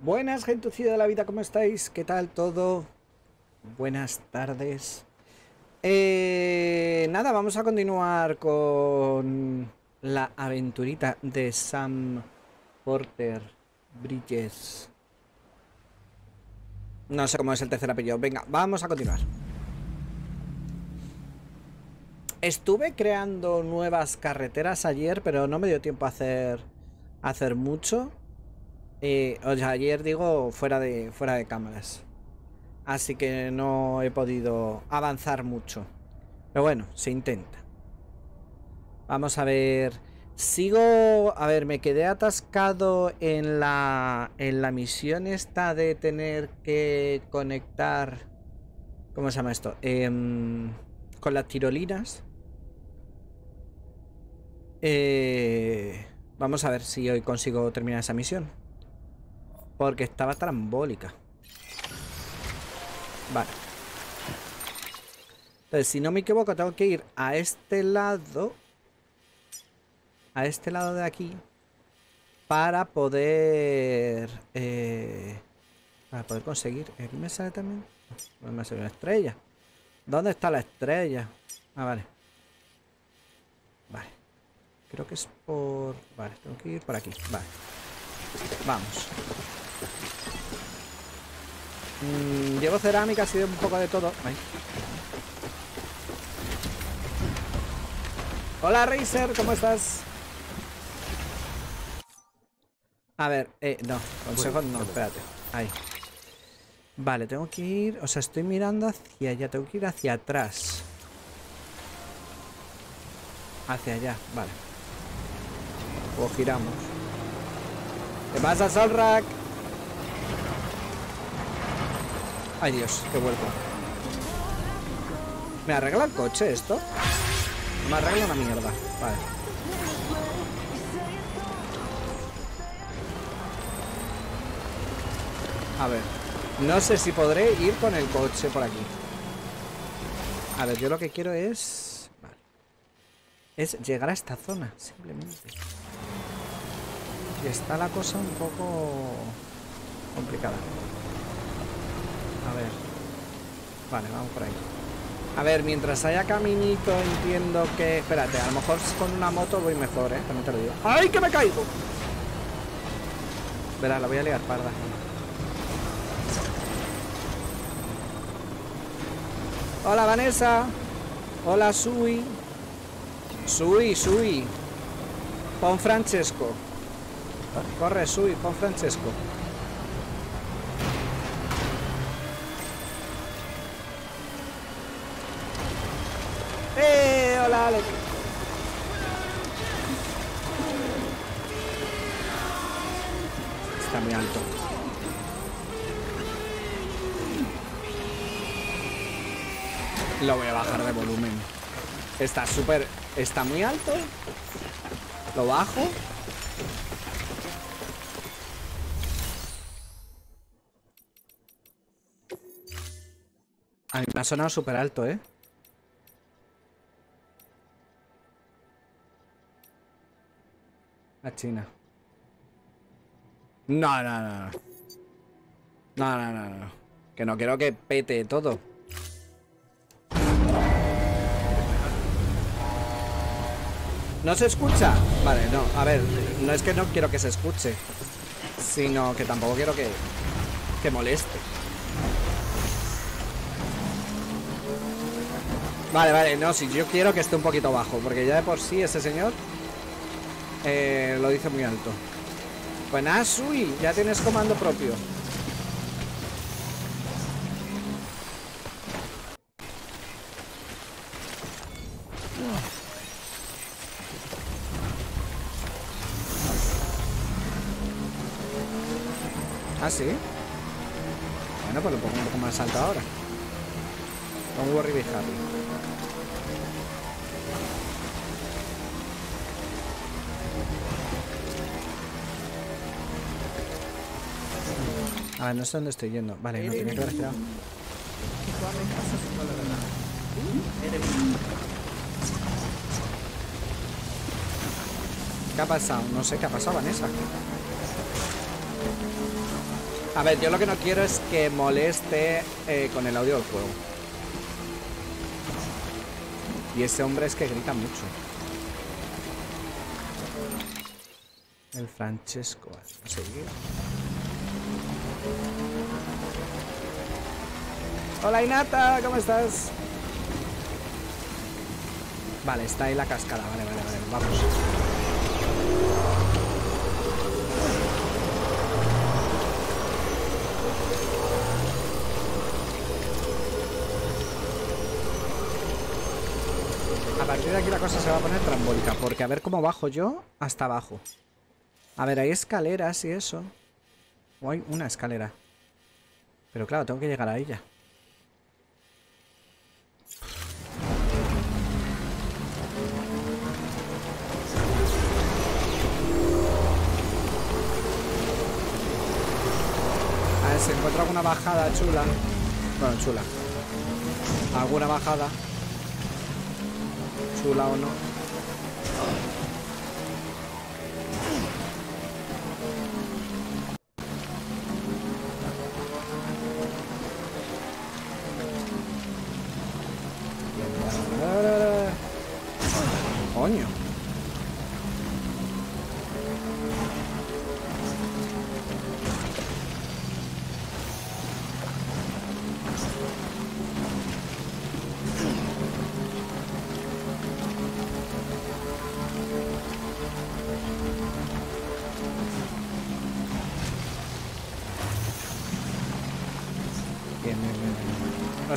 Buenas, gentucida de la vida, ¿cómo estáis? ¿Qué tal todo? Buenas tardes. Eh, nada, vamos a continuar con la aventurita de Sam Porter Bridges. No sé cómo es el tercer apellido. Venga, vamos a continuar. Estuve creando nuevas carreteras ayer, pero no me dio tiempo a hacer, a hacer mucho. Eh, ayer digo fuera de, fuera de cámaras. Así que no he podido avanzar mucho. Pero bueno, se intenta. Vamos a ver. Sigo... A ver, me quedé atascado en la, en la misión esta de tener que conectar... ¿Cómo se llama esto? Em, con las tirolinas. Eh, vamos a ver si hoy consigo terminar esa misión. Porque estaba trambólica. Vale. Entonces, si no me equivoco, tengo que ir a este lado. A este lado de aquí. Para poder... Eh, para poder conseguir... ¿Aquí me sale también? No, me sale una estrella. ¿Dónde está la estrella? Ah, vale. Vale. Creo que es por... Vale, tengo que ir por aquí. Vale. Vamos. Mm, llevo cerámica, así de un poco de todo. Hola Razer, ¿cómo estás? A ver, eh, no, consejo no, espérate. Ahí. Vale, tengo que ir, o sea, estoy mirando hacia allá, tengo que ir hacia atrás. Hacia allá, vale. O giramos. ¿Qué pasa, Solrak? Ay, Dios, qué vuelco. ¿Me arregla el coche esto? Me arregla una mierda. Vale. A ver. No sé si podré ir con el coche por aquí. A ver, yo lo que quiero es... Vale. Es llegar a esta zona, simplemente. Y está la cosa un poco complicada. A ver. Vale, vamos por ahí. A ver, mientras haya caminito entiendo que... Espérate, a lo mejor con una moto voy mejor, ¿eh? También te lo digo. ¡Ay, que me caigo! Verá, la voy a liar parda. Hola, Vanessa. Hola, Sui. Sui, Sui. Pon Francesco. Corre, Sui, pon Francesco. Está muy alto. Lo voy a bajar de volumen. Está súper... Está muy alto. Lo bajo. A mí me ha sonado súper alto, ¿eh? China. No, no, no. No, no, no, no. Que no quiero que pete todo. ¿No se escucha? Vale, no. A ver, no es que no quiero que se escuche. Sino que tampoco quiero que... Que moleste. Vale, vale, no, si yo quiero que esté un poquito bajo, porque ya de por sí ese señor eh, lo dice muy alto. Pues nada, Sui, ya tienes comando propio. ¿Ah, sí? Bueno, pues lo pongo un poco más alto ahora. Don't worry, be happy. A ver, no sé dónde estoy yendo. Vale, no tenía que haber esperado. ¿Qué ha pasado? No sé qué ha pasado, Vanessa. A ver, yo lo que no quiero es que moleste eh, con el audio del juego. Y ese hombre es que grita mucho. El Francesco. A seguir. Hola Inata, ¿cómo estás? Vale, está ahí la cascada. Vale, vale, vale. Vamos. A partir de aquí la cosa se va a poner trambólica, porque a ver cómo bajo yo hasta abajo. A ver, hay escaleras y eso. O hay una escalera. Pero claro, tengo que llegar a ella. A ver si encuentro alguna bajada chula. Bueno, chula. Alguna bajada. Chula o no.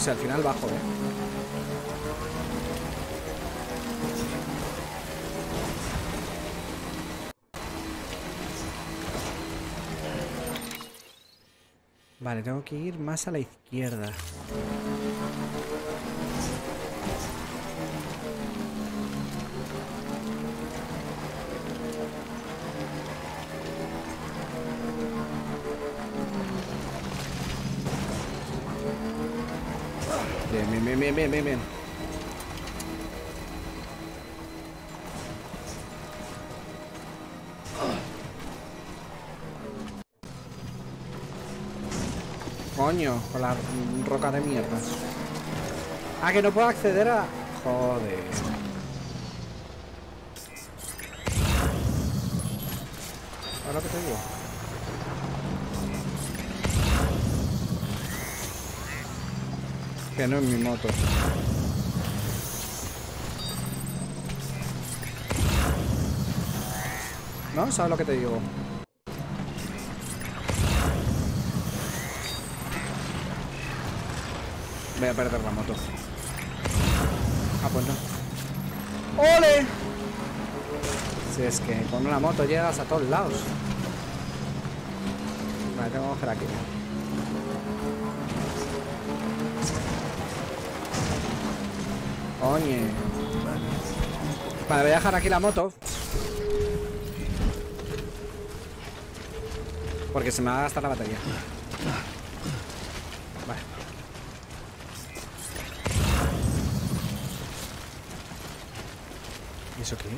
Sé, al final bajo, ¿eh? Vale, tengo que ir más a la izquierda. Bien, bien, bien, bien, bien, bien, bien. Coño, con la roca de mierda. Ah, que no puedo acceder a... Joder. Ahora que te digo. Que no es mi moto. ¿No? ¿Sabes lo que te digo? Voy a perder la moto. Ah, pues no. ¡Ole! Si es que con una moto llegas a todos lados. Vale, tengo que coger aquí. Oye. Vale, voy a dejar aquí la moto. Porque se me va a gastar la batería. Vale. ¿Y eso qué es?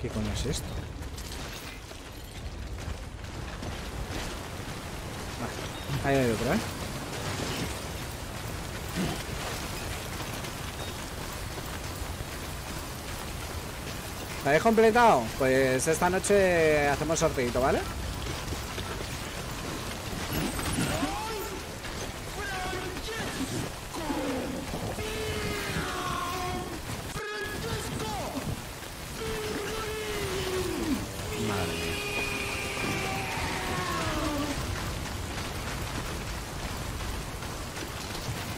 ¿Qué coño es esto? Vale. Ahí hay otro, ¿eh? ¿La habéis completado? Pues esta noche hacemos sorteito, ¿vale?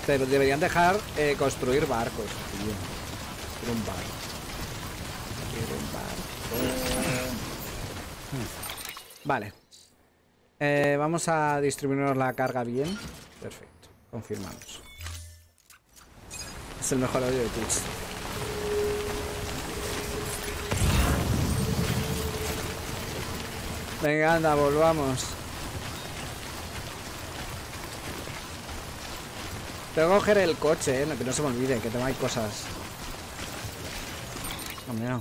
Deberían dejar eh, construir barcos, tío. Quiero un barco. Hmm. Vale. Eh, vamos a distribuirnos la carga bien. Perfecto. Confirmamos. Es el mejor audio de Twitch. Venga, anda, volvamos. Tengo que coger el coche, eh, que no se me olvide, que tengo ahí cosas. No,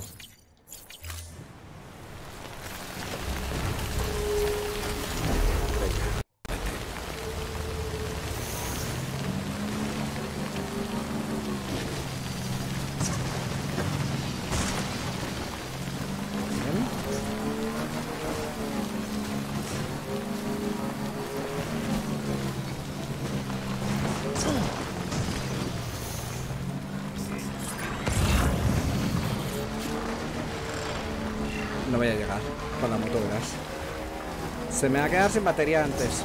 Se me va a quedar sin batería antes.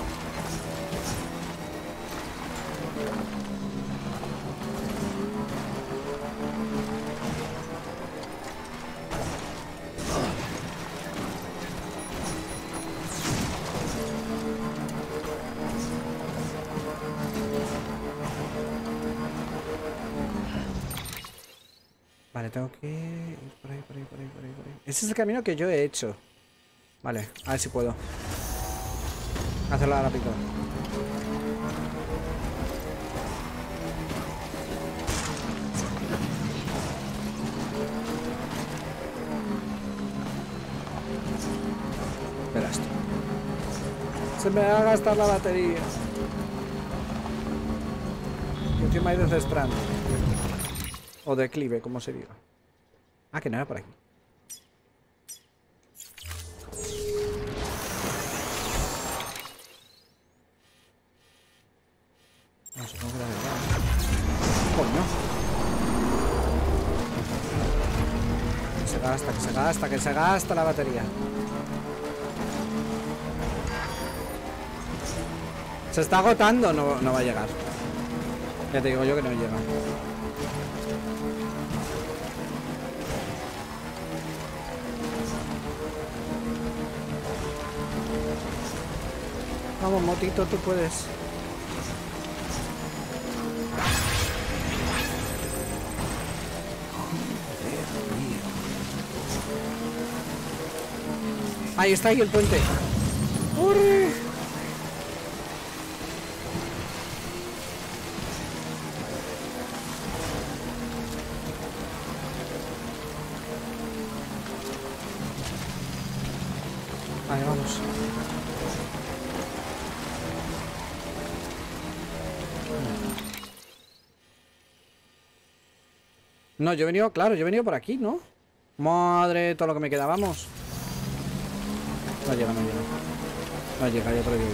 Vale, tengo que ir por ahí, por ahí, por ahí, por ahí, por ahí. Ese es el camino que yo he hecho. Vale, a ver si puedo. Hacerlo rápido. Verás tú. Se me va a gastar la batería. Y encima hay descestrando. O declive, como se diga. Ah, que no era por aquí. Gasta, que se gasta, que se gasta la batería. Se está agotando, no, no va a llegar. Ya te digo yo que no llega. Vamos, motito, tú puedes. Ahí está, ahí el puente. ¡Corre! Ahí vamos. No, yo he venido, claro, yo he venido por aquí, ¿no? Madre, todo lo que me queda, vamos. No llega, no llega. No llega, yo creo que...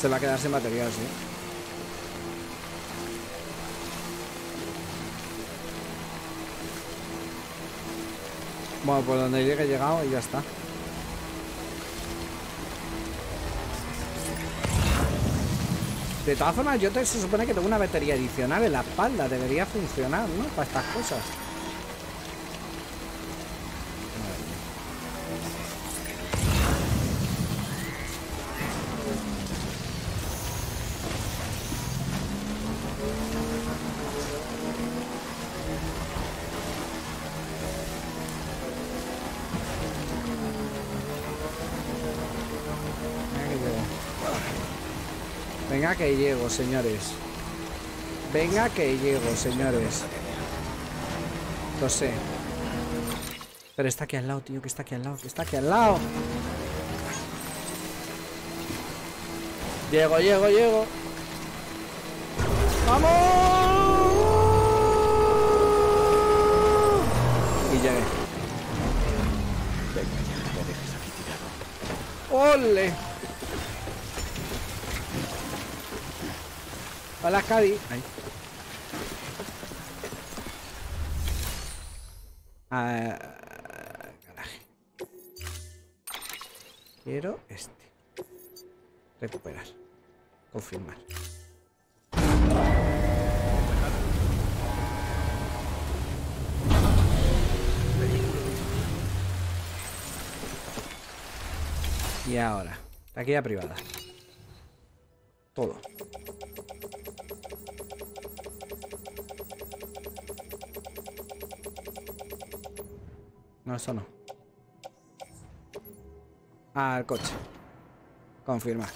Se va a quedar sin batería, sí. Bueno, pues donde llegue he llegado y ya está. De todas formas, yo te, se supone que tengo una batería adicional en la espalda. Debería funcionar, ¿no? Para estas cosas. Que llego, señores. Venga que llego, señores. Lo sé. Pero está aquí al lado, tío, que está aquí al lado, que está aquí al lado. Llego, llego, llego. ¡Vamos! Y llegué. Venga. ¡Ole! Hola, Cadi. Ahí. Ah. Quiero este. Recuperar. Confirmar. Y ahora, taquilla privada. Todo. No, eso no. El coche. Confirmar.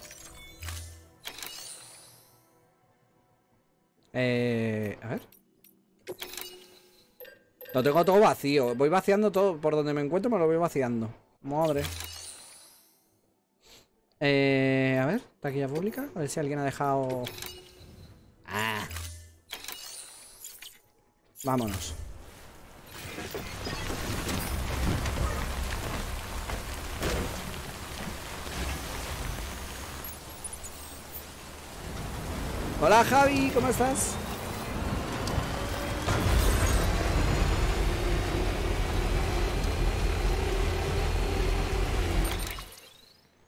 Eh, a ver. Lo tengo todo vacío. Voy vaciando todo. Por donde me encuentro me lo voy vaciando. Madre. Eh, a ver, taquilla pública. A ver si alguien ha dejado... Ah. Vámonos. Hola Javi, ¿cómo estás?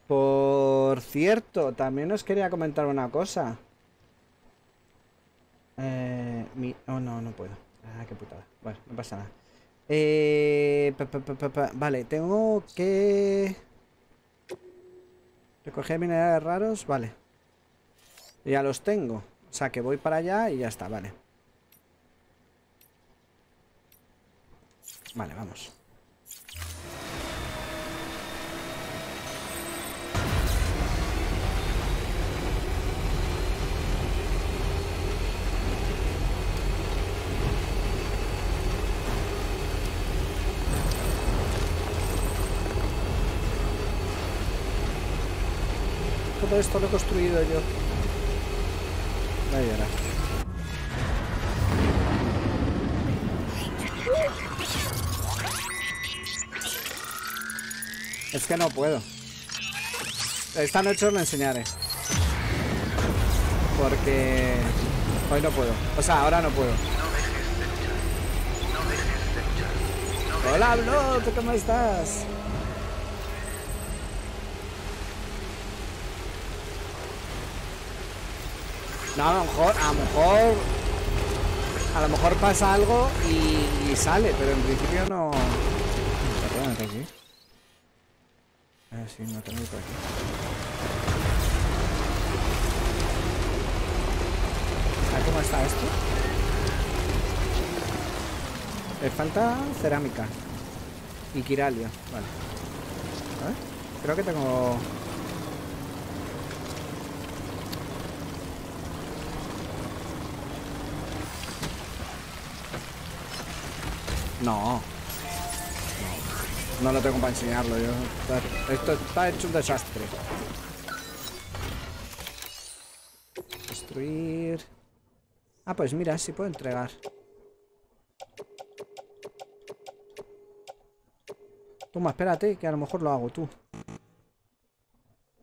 Por cierto, también os quería comentar una cosa. Eh, mi... Oh, no, no puedo. Ah, qué putada. Bueno, no pasa nada. Eh, vale, tengo que... Recoger minerales raros, vale. Ya los tengo. O sea que voy para allá y ya está, vale. Vale, vamos. Todo esto lo he construido yo. Es que no puedo. Esta noche os lo enseñaré. Porque hoy no puedo. O sea, ahora no puedo. Hola, Blood, ¿cómo estás? No, a lo mejor, a lo mejor, a lo mejor pasa algo y, y sale, pero en principio no. Perdón, aquí. Ah, sí, no tengo por aquí. Ah, ¿Cómo está esto? Le falta cerámica y quiralia, vale. A ver, creo que tengo No. No lo tengo para enseñarlo yo. Esto está hecho un desastre. Destruir. Ah, pues mira, sí puedo entregar. Toma, espérate, que a lo mejor lo hago tú.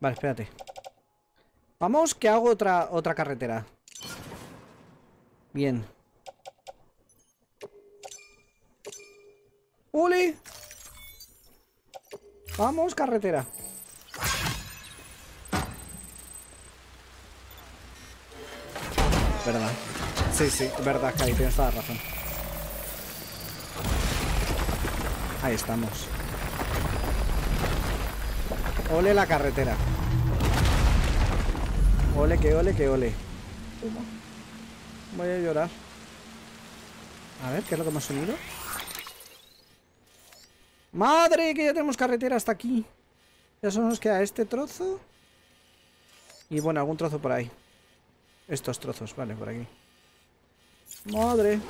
Vale, espérate. Vamos, que hago otra, otra carretera. Bien. ¡Uli! Vamos, carretera. Verdad. Sí, sí, verdad, Kai, tienes toda la razón. Ahí estamos. Ole la carretera. Ole, que ole, que ole. Voy a llorar. A ver, ¿qué es lo que hemos unido? ¡Madre! Que ya tenemos carretera hasta aquí. Ya solo nos queda este trozo. Y bueno, algún trozo por ahí. Estos trozos, vale, por aquí. ¡Madre!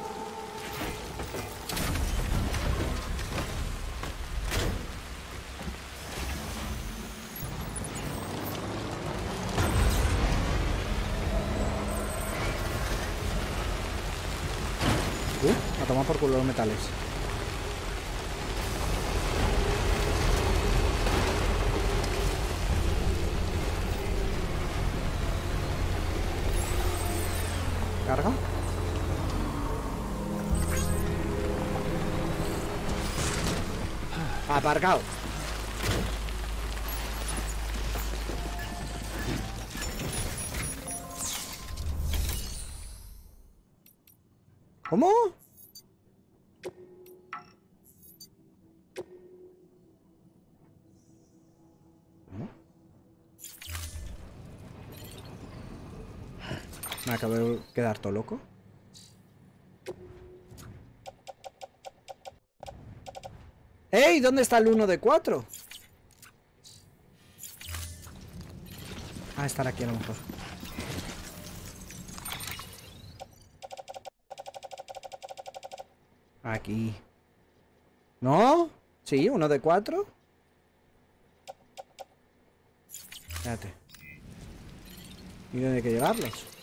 Uh, a tomar por culo los metales. ¿Cómo? Me acabo de quedar todo loco. ¡Ey! ¿Dónde está el 1 de 4? Ah, estar aquí a lo mejor. Aquí. ¿No? Sí, uno de cuatro. Espérate. ¿Y dónde hay que llevarlos?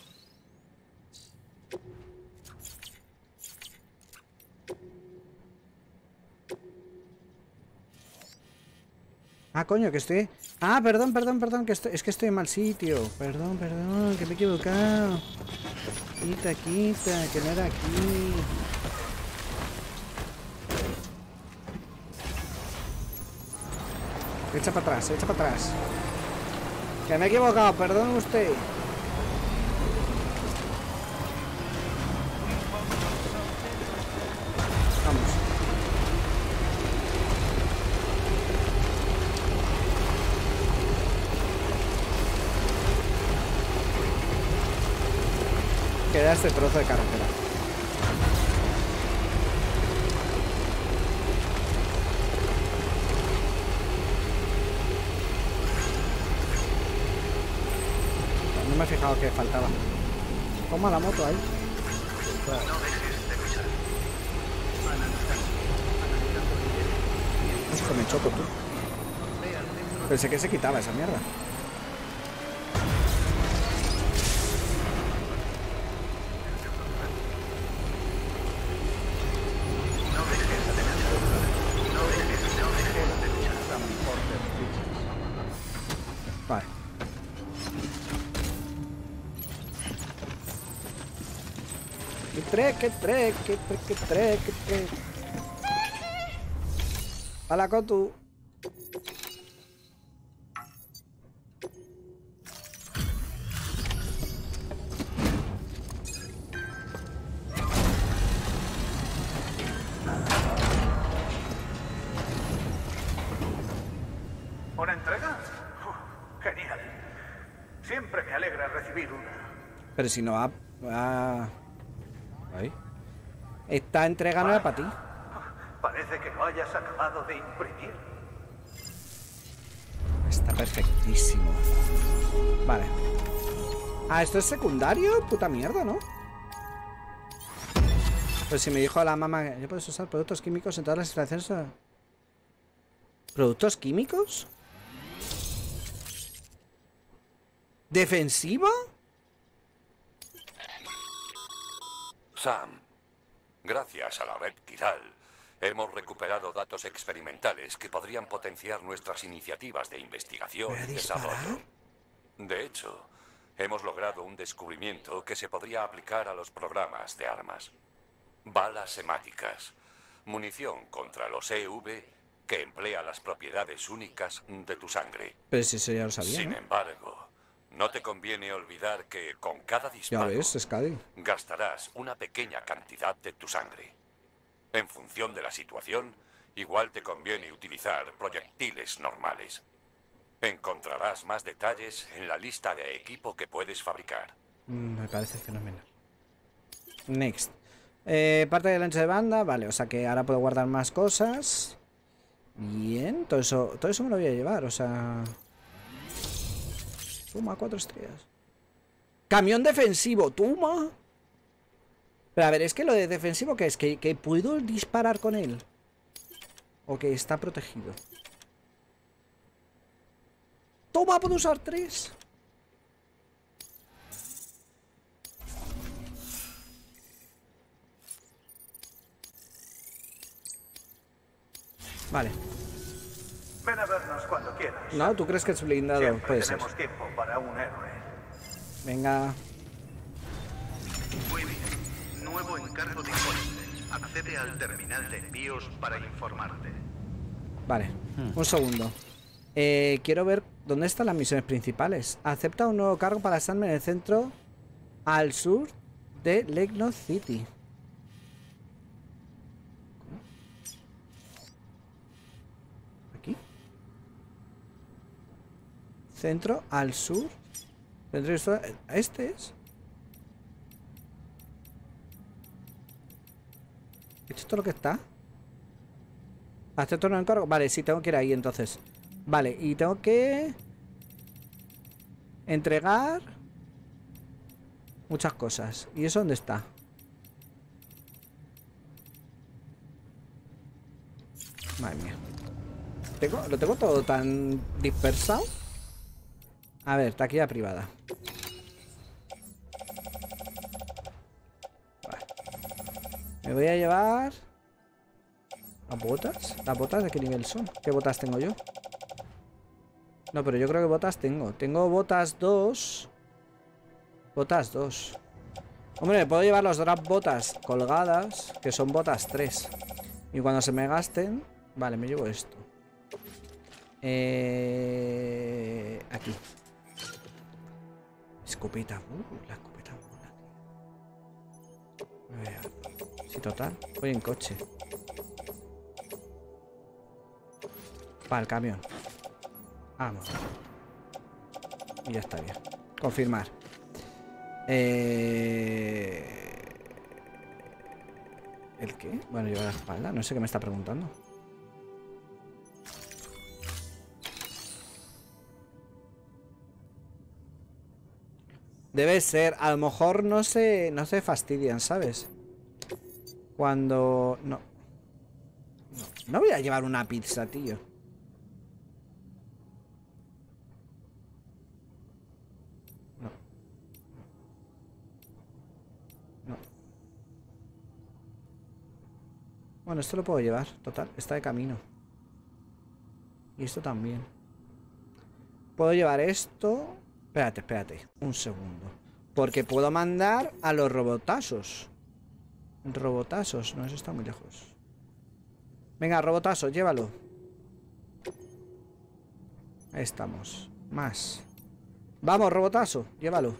Ah, coño, que estoy... Ah, perdón, perdón, perdón, que estoy... es que estoy en mal sitio. Perdón, perdón, que me he equivocado. Quita, quita, que no era aquí. Echa para atrás, echa para atrás. Que me he equivocado, perdón usted. Este trozo de carretera. No me he fijado que faltaba. Toma la moto ahí. Es que me choco tú. Pensé que se quitaba esa mierda. Que tre, que tre, que tre, que tre, que tre. Hola, Cotu. ¿Una entrega? Genial. Siempre me alegra recibir una. Pero si no va... va- Ahí. Esta entrega no era para ti. Parece que lo hayas acabado de imprimir. Está perfectísimo. Vale. Ah, ¿esto es secundario? Puta mierda, ¿no? Pues si me dijo la mamá que ya puedes usar productos químicos en todas las instalaciones. ¿Productos químicos? ¿Defensiva? Sam, gracias a la red Kiral, hemos recuperado datos experimentales que podrían potenciar nuestras iniciativas de investigación ¿Voy a y desarrollo. De hecho, hemos logrado un descubrimiento que se podría aplicar a los programas de armas. Balas hemáticas, munición contra los EV que emplea las propiedades únicas de tu sangre. Pero si eso ya lo sabía, Sin ¿no? embargo, no te conviene olvidar que con cada Ya disparo ves, gastarás una pequeña cantidad de tu sangre. En función de la situación, igual te conviene utilizar proyectiles normales. Encontrarás más detalles en la lista de equipo que puedes fabricar. Mm, Me parece fenomenal. Next. Eh, parte del ancho de banda, vale, o sea que ahora puedo guardar más cosas. Bien, todo eso, todo eso me lo voy a llevar, o sea. Toma, cuatro estrellas. Camión defensivo, toma. Pero a ver, es que lo de defensivo, ¿qué es? ¿Que, que puedo disparar con él? ¿O que está protegido? Toma, puedo usar tres. Vale. Ven a vernos cuando quieras. No, ¿tú crees que es blindado? Siempre Puede ser. tenemos tiempo para un héroe. Venga. Muy bien. Nuevo encargo de informe. Accede al terminal de envíos para informarte. Vale. Un segundo. Eh, quiero ver dónde están las misiones principales. Acepta un nuevo cargo para estarme en el centro al sur de Lake North City. ¿Aquí? Centro al sur. Sur- ¿Este es? ¿Esto es todo lo que está? ¿Acepto un encargo? Vale, sí, tengo que ir ahí entonces. Vale, y tengo que... Entregar... Muchas cosas. ¿Y eso dónde está? Madre mía. Tengo- ¿Lo tengo todo tan dispersado? A ver, taquilla privada. Me voy a llevar... ¿Las botas? ¿Las botas de qué nivel son? ¿Qué botas tengo yo? No, pero yo creo que botas tengo. Tengo botas 2. Botas 2. Hombre, me puedo llevar los drop botas colgadas, que son botas 3. Y cuando se me gasten... Vale, me llevo esto. Eh... Aquí. Escopeta. Uh, la escopeta tío. A ver. Sí, total. Voy en coche. Para el camión. Vamos. Y ya estaría. Confirmar. Eh... ¿El qué? Bueno, lleva la espalda. No sé qué me está preguntando. Debe ser. A lo mejor no se, no se fastidian, ¿sabes? Cuando... No. No, no voy a llevar una pizza, tío. No. No. Bueno, esto lo puedo llevar. Total, está de camino. Y esto también. Puedo llevar esto. Espérate, espérate. Un segundo. Porque puedo mandar a los robotazos. Robotazos. No, eso está muy lejos. Venga, robotazo, llévalo. Ahí estamos. Más. Vamos, robotazo, llévalo.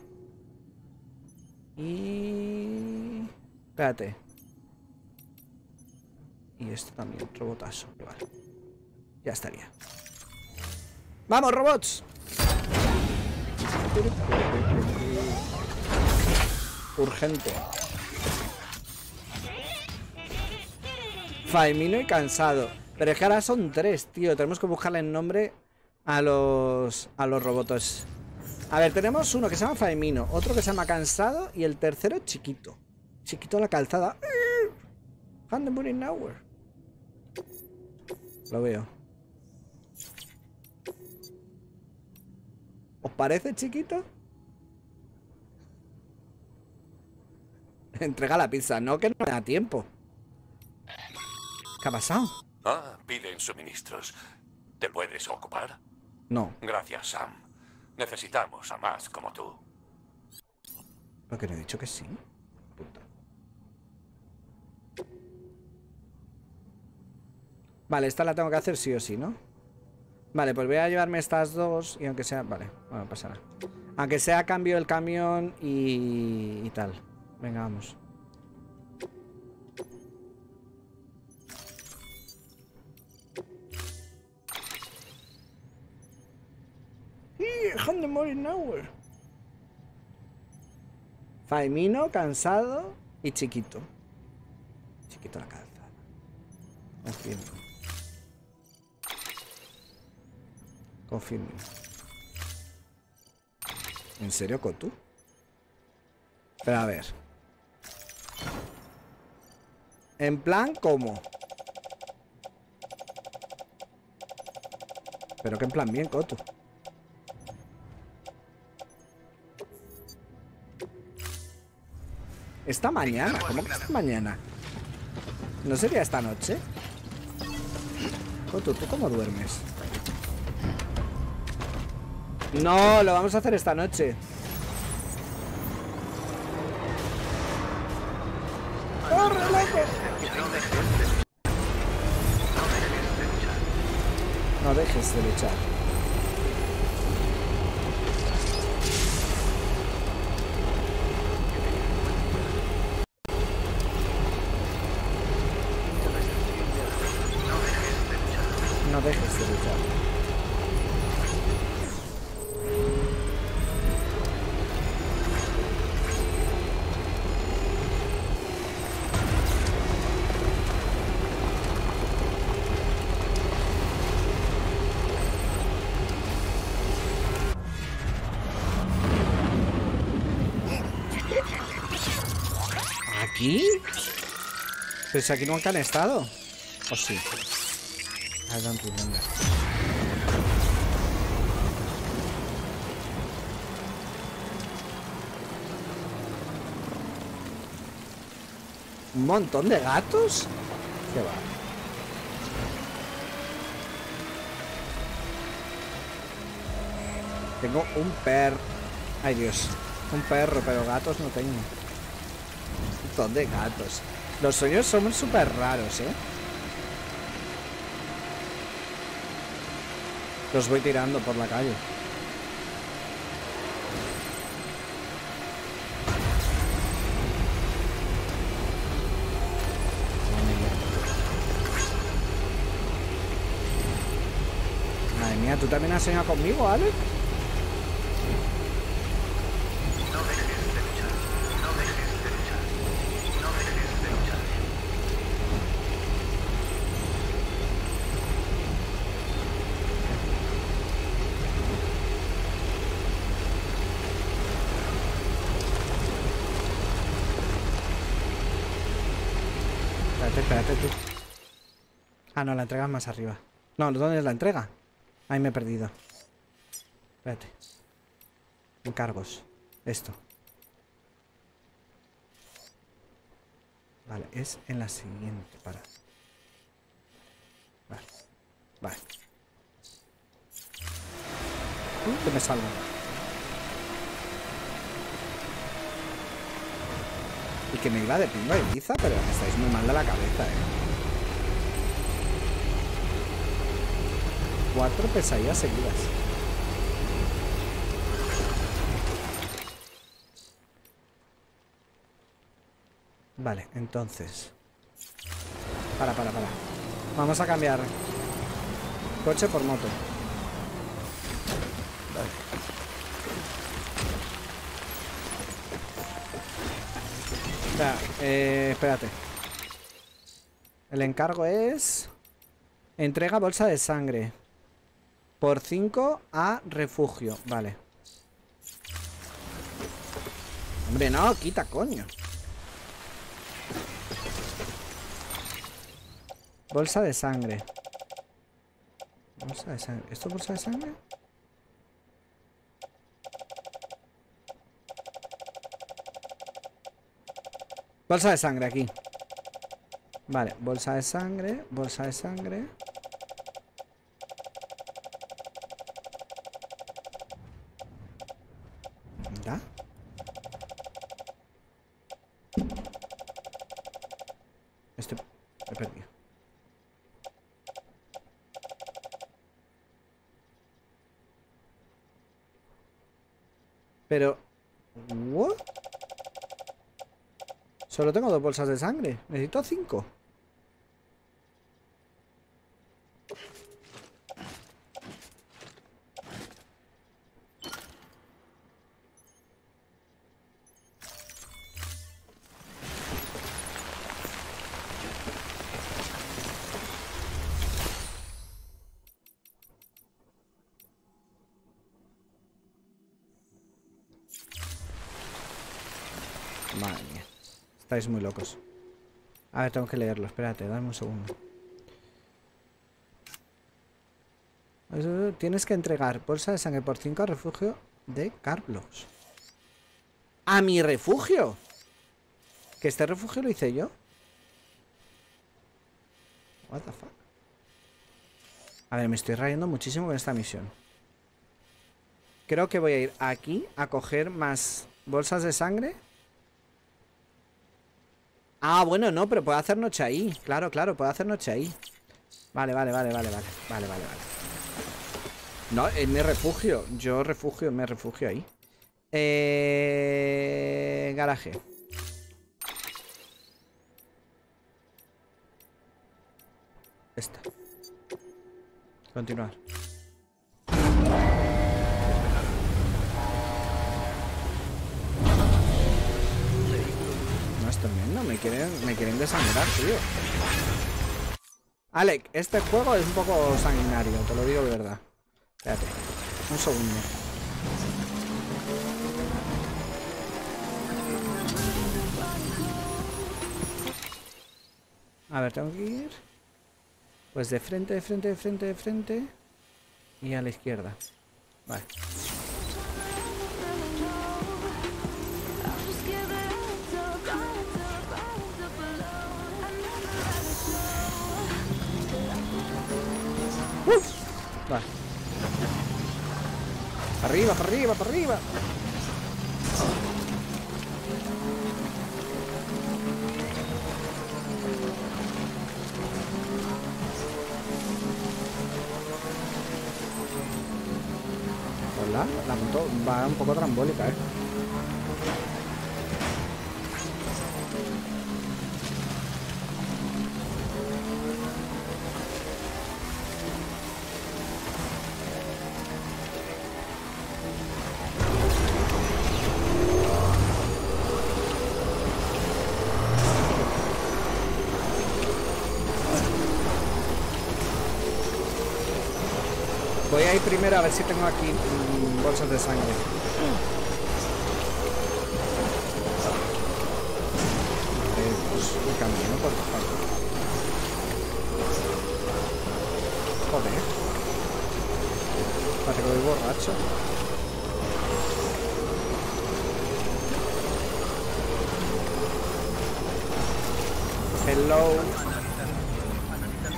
Y... Espérate. Y esto también, robotazo, llévalo. Ya estaría. ¡Vamos, robots! Urgente. Faimino y cansado. Pero es que ahora son tres, tío. Tenemos que buscarle el nombre a los, a los robots. A ver, tenemos uno que se llama Faimino, otro que se llama Cansado y el tercero Chiquito. Chiquito la calzada. Handenbury Nowhere. Lo veo. ¿Os parece chiquito? Entrega la pizza, no que no me da tiempo. ¿Qué ha pasado? Ah, piden suministros. ¿Te puedes ocupar? No, Gracias, Sam. Necesitamos a más como tú. porque le he dicho que sí. Puta. Vale, esta la tengo que hacer sí o sí, ¿no? Vale, pues voy a llevarme estas dos y aunque sea... Vale, bueno, no pasa nada. Aunque sea cambio el camión y, y tal. Venga, vamos. Handemory Nowhere. Faimino, cansado y chiquito. Chiquito la calzada. Confirmo. Confirmo. ¿En serio, Kotu? Pero a ver. En plan, ¿cómo? Pero que en plan bien, Kotu. Esta mañana, ¿cómo que esta mañana? ¿No sería esta noche? Kotu, ¿tú cómo duermes? No, lo vamos a hacer esta noche. ¡Corre, loco! No dejes de luchar. Pero si aquí nunca han estado. ¿O sí? I don't remember. ¿Un montón de gatos? ¿Qué va? Tengo un perro. Ay Dios. Un perro, pero gatos no tengo. Un montón de gatos. Los sueños son súper raros, ¿eh? Los voy tirando por la calle. Madre mía, ¿tú también has soñado conmigo, Alex? Ah, no, la entrega es más arriba. No, ¿dónde es la entrega? Ahí me he perdido. Espérate. Encargos. Esto. Vale, es en la siguiente. Para. Vale. Vale. Uh, que me salgo. Y que me iba de pingo a Ibiza, pero estáis muy mal de la cabeza, eh. Cuatro pesadillas seguidas. Vale, entonces. Para, para, para. Vamos a cambiar coche por moto. Vale. Eh, espérate. El encargo es... Entrega bolsa de sangre. Por 5 a refugio. Vale. Hombre, no, quita, coño. Bolsa de sangre. Bolsa de sangre. ¿Esto es bolsa de sangre? Bolsa de sangre aquí. Vale, bolsa de sangre, bolsa de sangre. ¿Ya? Este... He perdido. Pero... ¿What? Solo tengo dos bolsas de sangre. Necesito cinco. Estáis muy locos. A ver, tengo que leerlo. Espérate, dame un segundo. Tienes que entregar bolsa de sangre por 5 al refugio de Carlos. ¡A mi refugio! ¿Que este refugio lo hice yo? What the? A ver, me estoy rayando muchísimo con esta misión. Creo que voy a ir aquí a coger más bolsas de sangre. Ah, bueno, no, pero puedo hacer noche ahí. Claro, claro, puedo hacer noche ahí. Vale, vale, vale, vale, vale. Vale, vale, vale. No, es mi refugio. Yo refugio, me refugio ahí. Eh... Garaje. Esta. Continuar. Me quieren, me quieren desangrar, tío. Alec, este juego es un poco sanguinario, te lo digo de verdad. Espérate, un segundo. A ver, tengo que ir. Pues de frente, de frente, de frente, de frente. Y a la izquierda. Vale. Vale. Para arriba, para arriba, para arriba. La moto va un poco trambólica, eh. Voy a ir primero a ver si tengo aquí mm, bolsas de sangre. Eh, pues el camino por favor. Joder. Parece que voy borracho. Hello.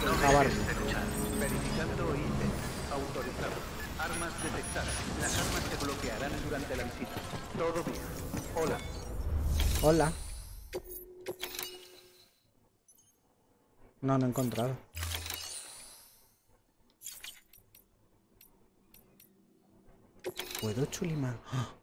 No Acabar. dejes de luchar. Verificando ítems. Autorizado. Armas detectadas. Las armas se bloquearán durante la visita. Todo bien. Hola. Hola. No, he encontrado. ¿Puedo chulimar? ¡Ah!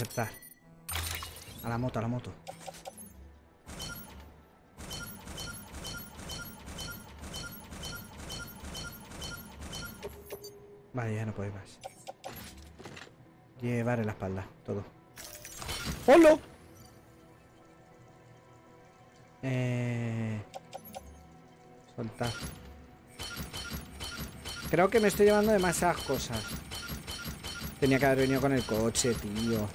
Aceptar. A la moto, a la moto. Vale, ya no ir más. Llevar en la espalda, todo. ¡Hola! Eh... Soltar. Creo que me estoy llevando demasiadas cosas. Tenía que haber venido con el coche, tío.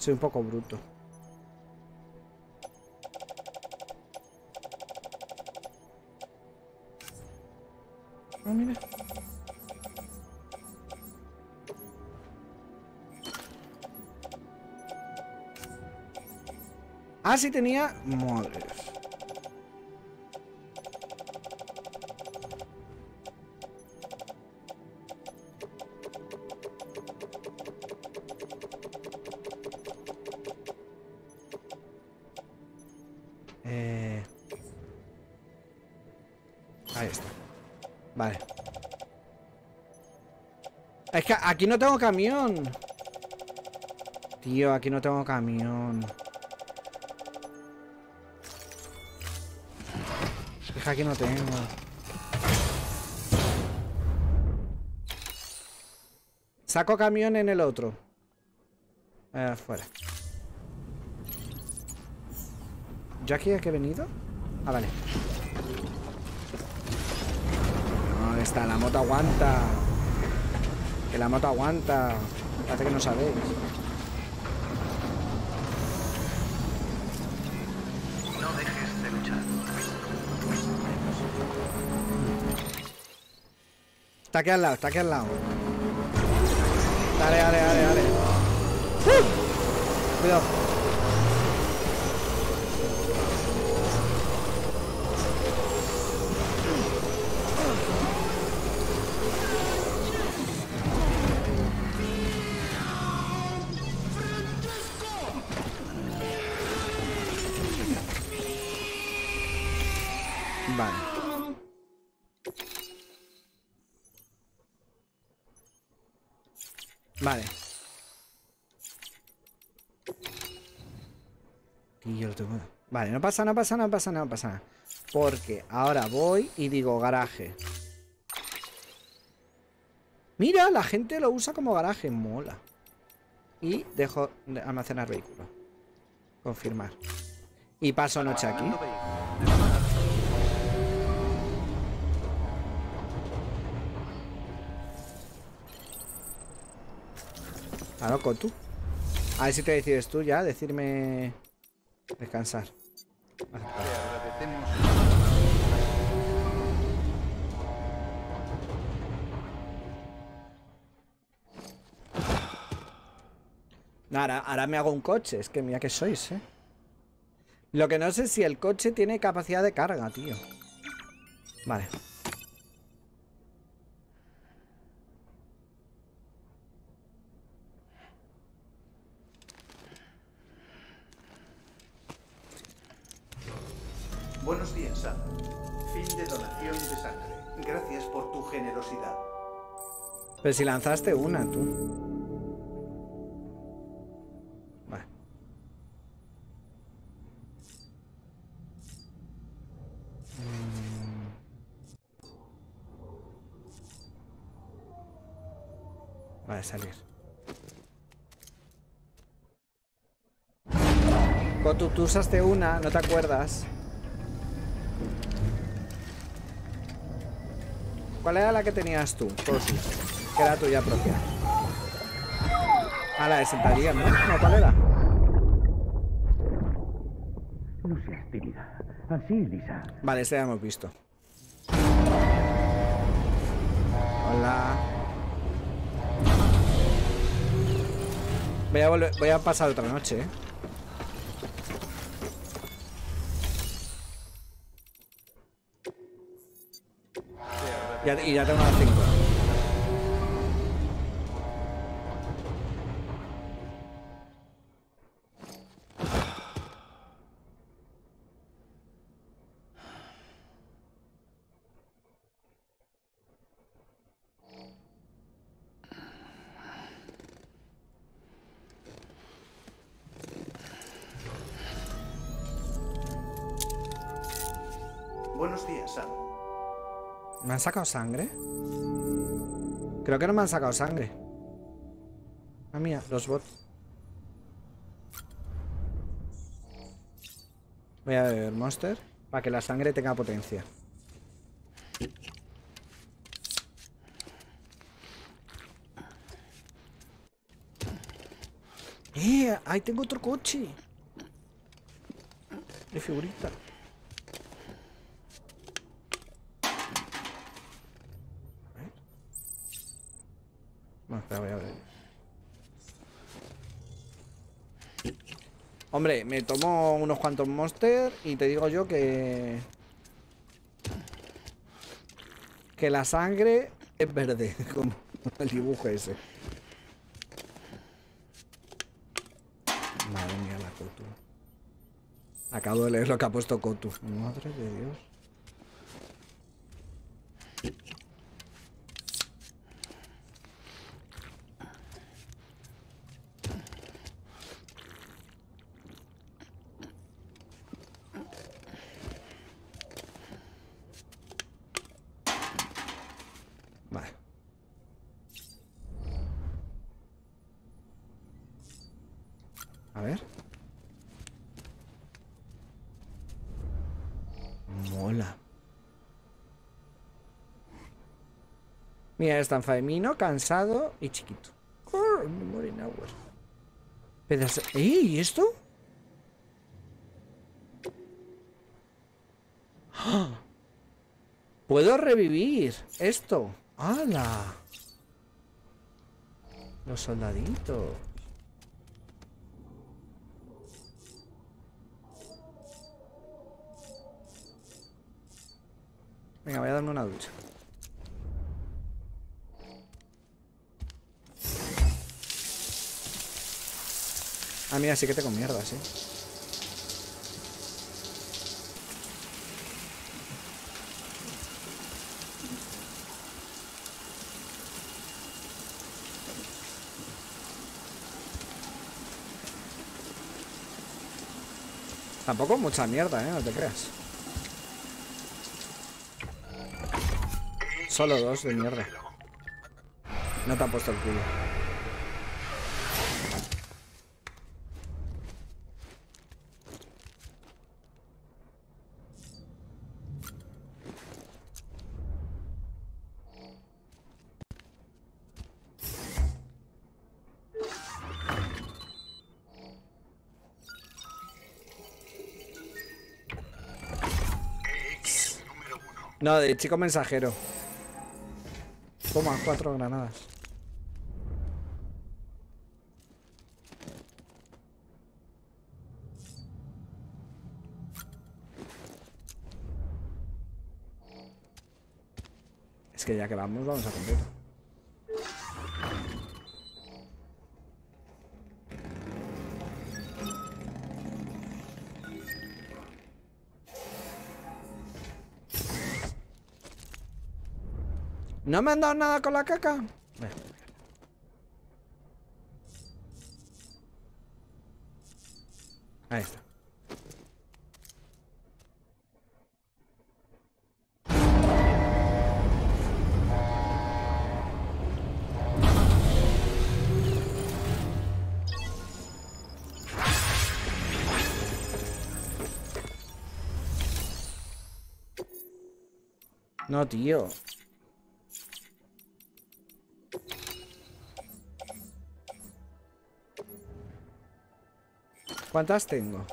Soy un poco bruto. Ah, mira. Ah, sí tenía... Madre. Aquí no tengo camión. Tío, aquí no tengo camión. Es que aquí no tengo. Saco camión en el otro. Eh, fuera. ¿Yo aquí a qué he venido? Ah, vale. No, está, la moto aguanta. Que la moto aguanta. Parece que no sabéis. No dejes de luchar. Está aquí al lado, está aquí al lado. Dale, dale, dale, dale. ¡Uh! Cuidado. No pasa, no pasa, no pasa, no pasa nada. Porque ahora voy y digo garaje. Mira, la gente lo usa como garaje, mola. Y dejo de almacenar vehículo. Confirmar. Y paso noche aquí. A loco tú. A ver si te decides tú ya, decirme... Descansar. Ahora, ahora me hago un coche. Es que mira que sois, ¿eh? Lo que no sé es si el coche tiene capacidad de carga, tío. Vale. Pero si lanzaste una, tú. Vale. Mm. a salir. Cotu, tú usaste una, no te acuerdas. ¿Cuál era la que tenías tú, Cotu? Que era tuya propia. Ah, la de sentadilla, ¿no? No, ¿cuál era? No seas tímida. Así, Lisa. Vale, este ya hemos visto. Hola. Voy a, volver- voy a pasar otra noche, ¿eh? Ya- y ya tengo las 5. Han sacado sangre? Creo que no me han sacado sangre. Ah, mía, los bots. Voy a beber Monster para que la sangre tenga potencia. ¡Eh! ¡Ahí tengo otro coche! De figurita. Bueno, espera, voy a ver. Hombre, me tomo unos cuantos monster y te digo yo que... Que la sangre es verde, como el dibujo ese. Madre mía, la Kotu. Acabo de leer lo que ha puesto Kotu. Madre de Dios. Vale. A ver. Mola. Mira, es tan femino, cansado y chiquito. Grr, memory hour. ¿Y esto? ¡Ah! Puedo revivir esto. ¡Hala! Los soldaditos. Venga, voy a darme una ducha. Ah, mira, sí que tengo mierda, sí. Tampoco mucha mierda, ¿eh? No te creas. Solo dos de mierda. No te ha puesto el culo. No, de chico mensajero. Toma, cuatro granadas. Es que ya que vamos, vamos a completo. No me han dado nada con la caca. Ahí está. No, tío. ¿Cuántas tengo?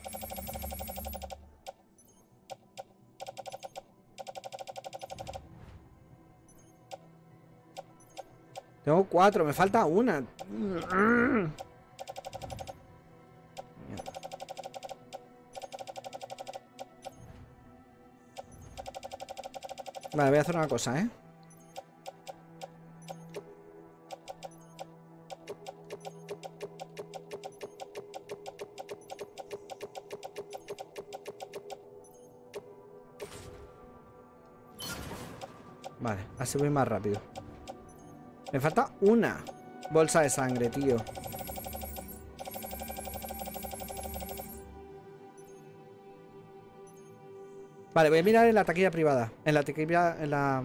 Tengo cuatro, me falta una. Vale, voy a hacer una cosa, ¿eh? Así voy más rápido. Me falta una bolsa de sangre, tío. Vale, voy a mirar en la taquilla privada. En la taquilla... En la...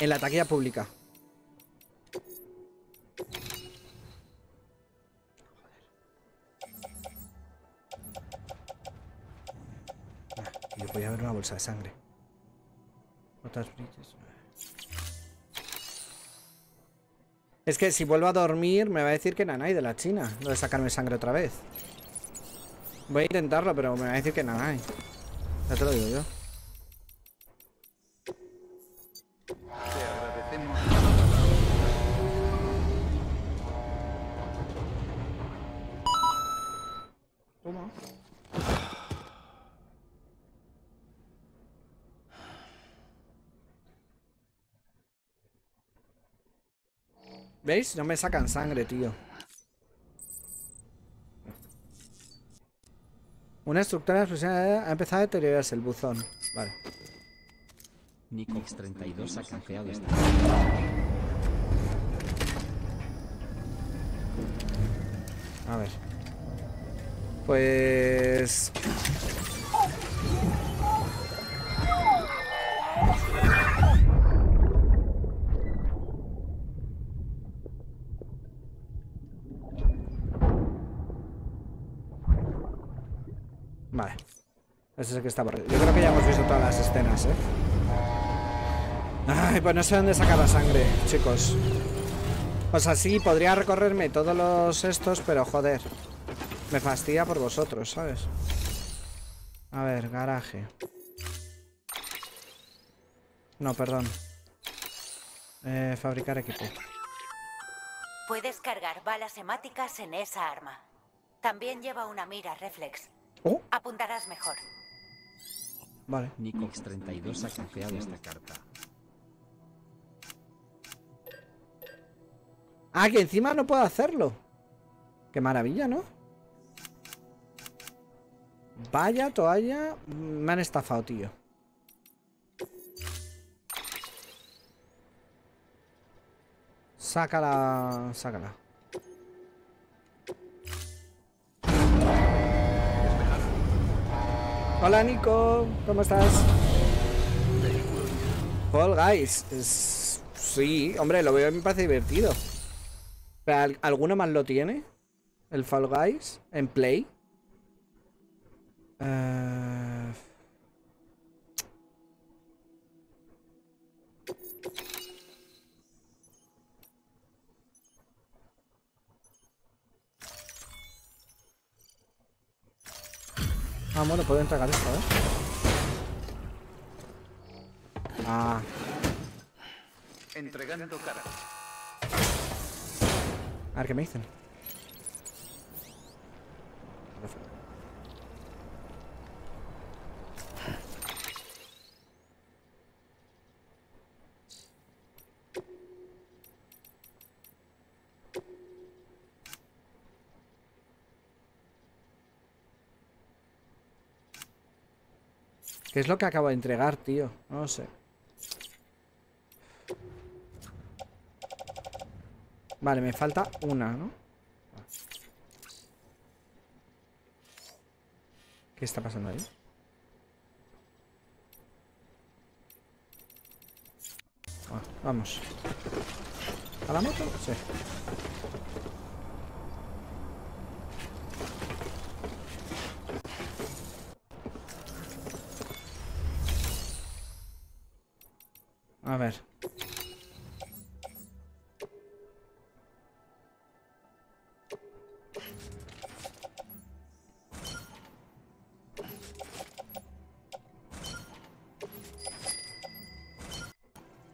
En la taquilla pública. Joder. Ah, yo podía ver una bolsa de sangre. Es que si vuelvo a dormir me va a decir que Nanay de la China. Lo de sacarme sangre otra vez. Voy a intentarlo, pero me va a decir que Nanay. Ya te lo digo yo. ¿Veis? No me sacan sangre, tío. Una estructura explosiva ha empezado a deteriorarse el buzón. Vale. Nikix 32 ha canjeado esta. A ver. Pues... Vale. Ese es el que está por ahí. Yo creo que ya hemos visto todas las escenas, ¿eh? Ay, pues no sé dónde sacar la sangre, chicos. O sea, sí, podría recorrerme todos los estos, pero joder. Me fastidia por vosotros, ¿sabes? A ver, garaje. No, perdón. Eh, fabricar equipo. Puedes cargar balas hemáticas en esa arma. También lleva una mira reflex. Oh, Apuntarás mejor. Vale. Nikix 32 ha canjeado esta carta. Ah, que encima no puedo hacerlo. Qué maravilla, ¿no? Vaya toalla. Me han estafado, tío. Sácala. Sácala. Hola, Nico. ¿Cómo estás? Fall Guys. Sí, hombre, lo veo y me parece divertido. ¿Pero al- ¿Alguno más lo tiene? ¿El Fall Guys? ¿En Play? Eh, Ah, bueno, puedo entregar esto, ¿eh? Ah, Entregando cara. a ver qué me dicen. ¿Qué es lo que acabo de entregar, tío? No lo sé. Vale, me falta una, ¿no? ¿Qué está pasando ahí? Ah, vamos. ¿A la moto? Sí. A ver.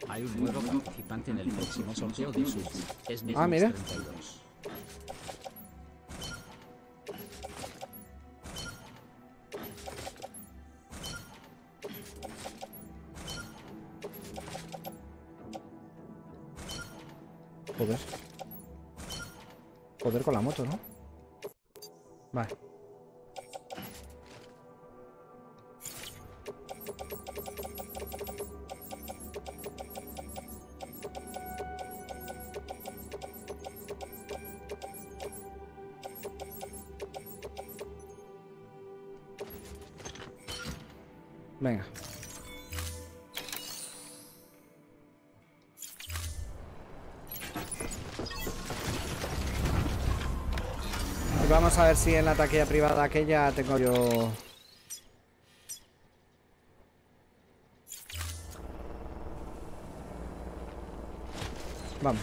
Hay un nuevo participante en el próximo sorteo de Switch. Es Ah, mira. 32. Con la moto, ¿no? Ver si en la taquilla privada aquella tengo yo... Vamos.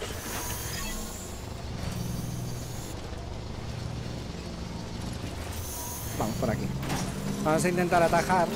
Vamos por aquí. Vamos a intentar atajar.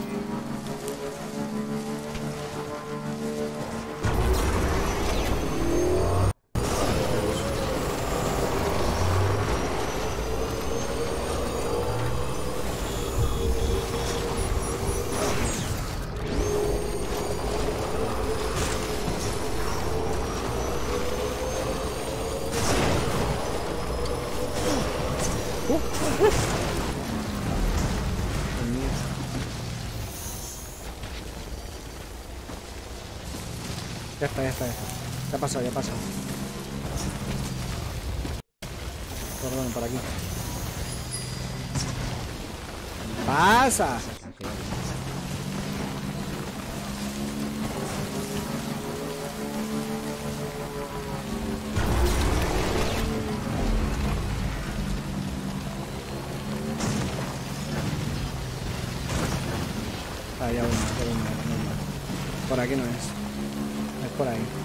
Ya está, ya está, ya. Ya ha pasado, ya ha pasado. Perdón, por aquí. ¡Pasa! Canjeado. Ahí aún, por un lado, no, no. Por aquí no es. Es por ahí.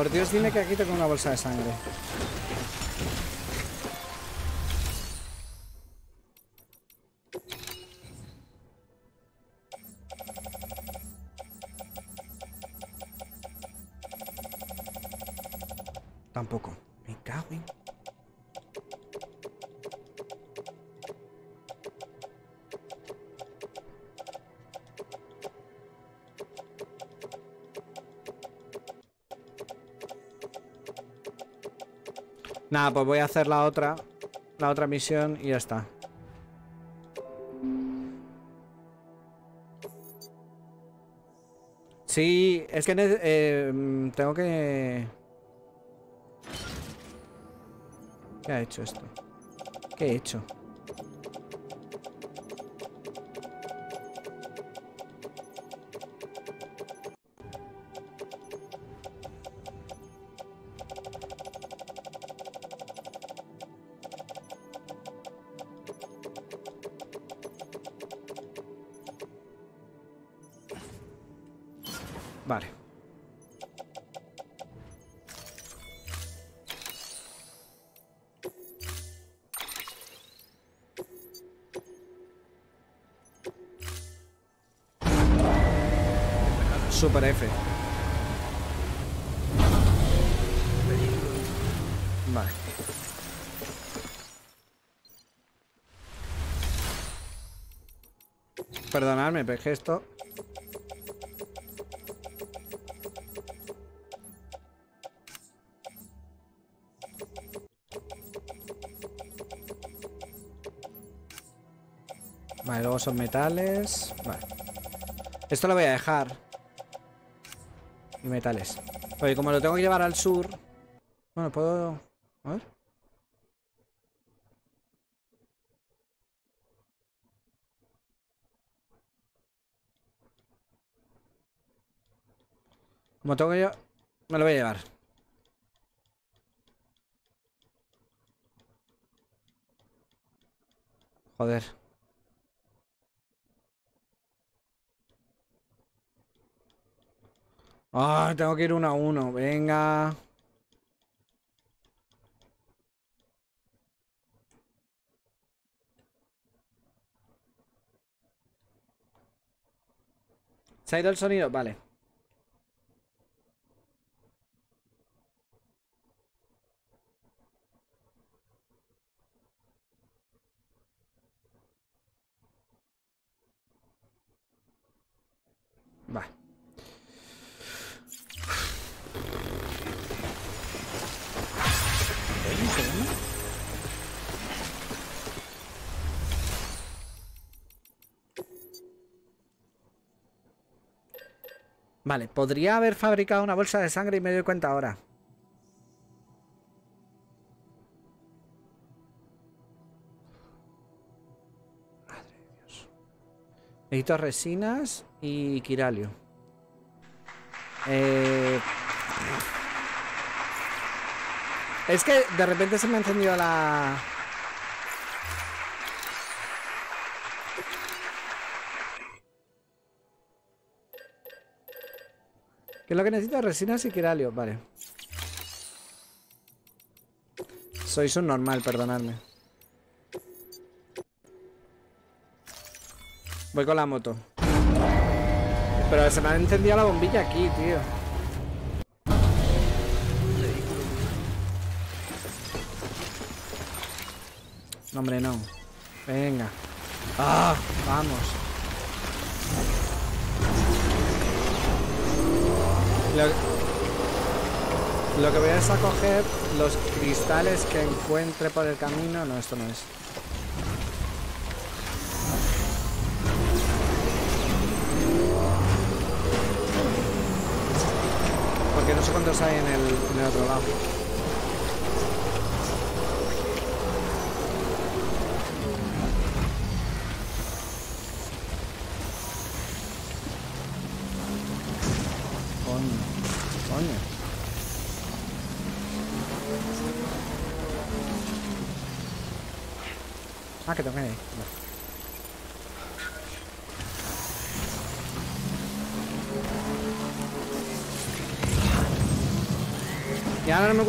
Por Dios, dime que aquí tengo una bolsa de sangre. Nada, pues voy a hacer la otra. La otra misión y ya está. Sí, es que eh, mm, tengo que... ¿Qué ha hecho esto? ¿Qué he hecho? F. Vale. Perdonadme, que esto... Vale, luego son metales. Vale. Esto lo voy a dejar. Y metales. Porque como lo tengo que llevar al sur... Bueno, puedo... A ver. Como tengo que llevar... Me lo voy a llevar. Joder. Ah, tengo que ir uno a uno. Venga. ¿Se ha ido el sonido? Vale. Vale, podría haber fabricado una bolsa de sangre y me doy cuenta ahora. Madre de Dios. Necesito resinas y quiralio. Eh... Es que de repente se me ha encendido la... ¿Qué es lo que necesito? Resinas y quiralio, vale. Sois un normal, perdonadme. Voy con la moto. Pero se me ha encendido la bombilla aquí, tío. No, hombre, no. Venga. ¡Ah! Vamos. Lo, que voy a es a coger los cristales que encuentre por el camino. No, esto no es. Porque no sé cuántos hay en el otro lado.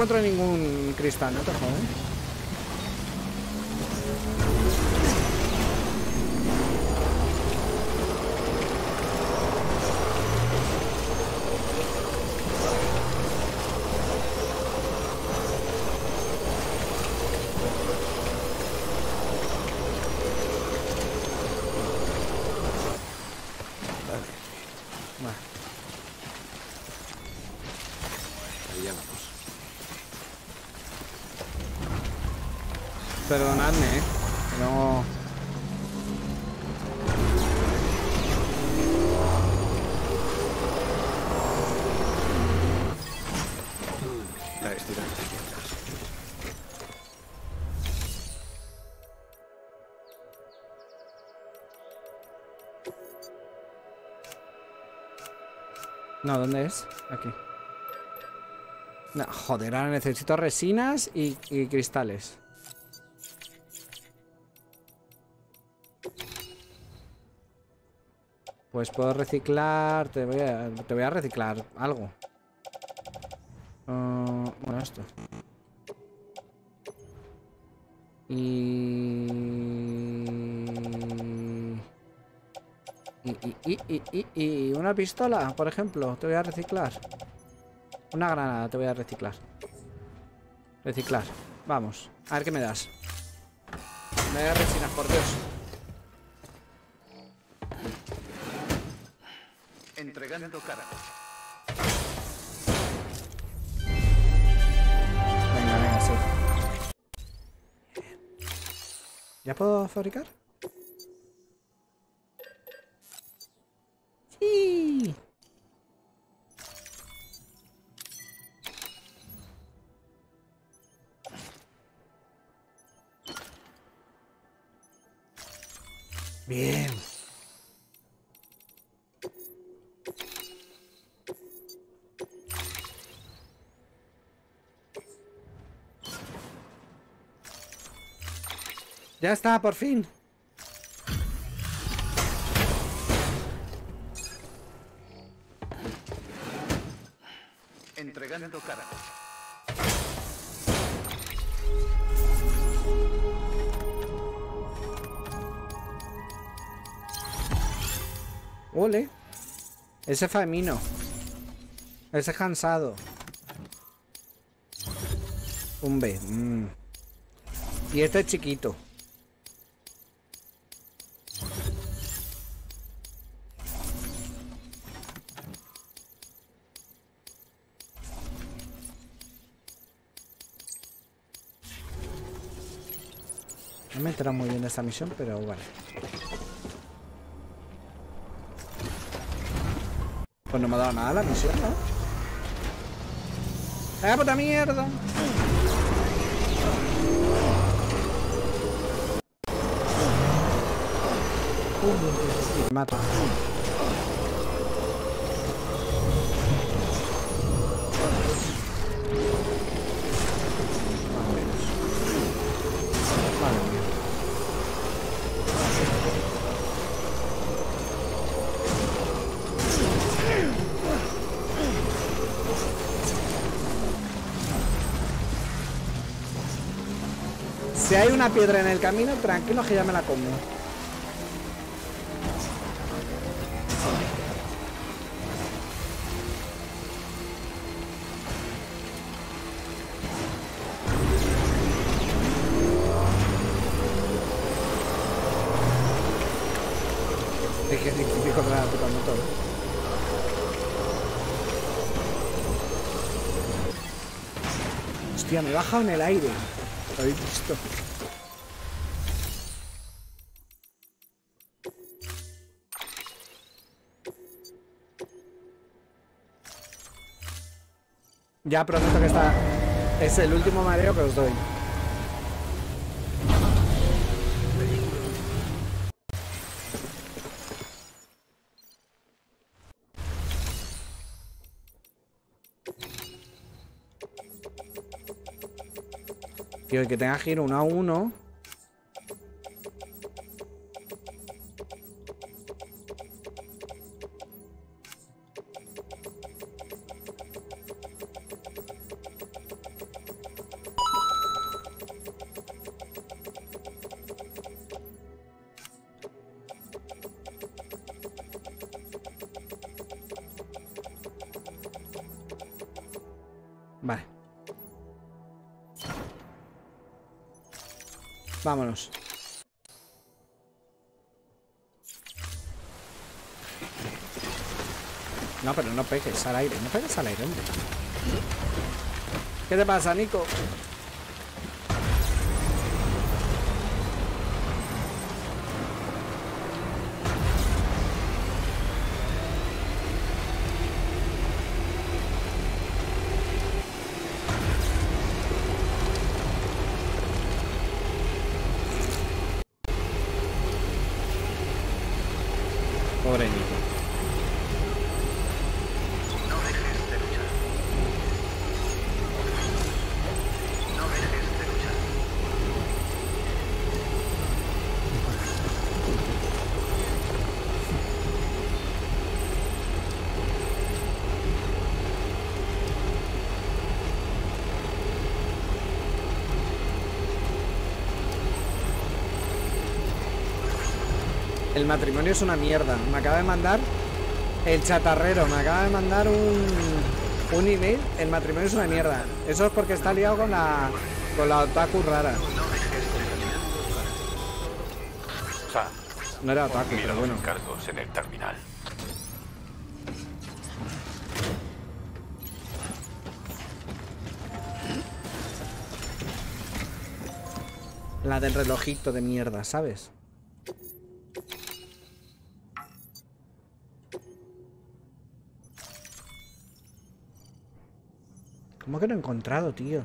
Encuentro ningún cristal, no te jodas. No, ¿dónde es? Aquí. Joder, ahora necesito resinas y, cristales. Pues puedo reciclar. Te voy a, te voy a reciclar algo. Ah, bueno, esto. Y... Y, y, y, y, una pistola, por ejemplo, te voy a reciclar. Una granada te voy a reciclar. Reciclar. Vamos. A ver qué me das. Me da resinas, por Dios. Entregando carga. Venga, venga, sí. ¿Ya puedo fabricar? Ya está, por fin. Entregando cara. Ole. Ese Famino. Ese cansado. Un B. mm. Y este chiquito. Esta misión, pero vale. Pues no me ha dado nada la misión, ¿no? ¡Eh, puta mierda! Me mata. Hay una piedra en el camino, tranquilo que ya me la como. Es que es la puta moto. ¿eh? Hostia, me he bajado en el aire. ¿Lo habéis visto? Ya prometo que esta es el último mareo que os doy. Tío, que tenga giro uno a uno. No, pero no pegues al aire. No pegues al aire, hombre. ¿Qué te pasa, Nico? El matrimonio es una mierda. Me acaba de mandar el chatarrero. Me acaba de mandar un, un email. El matrimonio es una mierda. Eso es porque está liado con la con la otaku rara. No era otaku, pero bueno. encargos en el terminal. La del relojito de mierda, ¿sabes? ¿Cómo que no he encontrado, tío?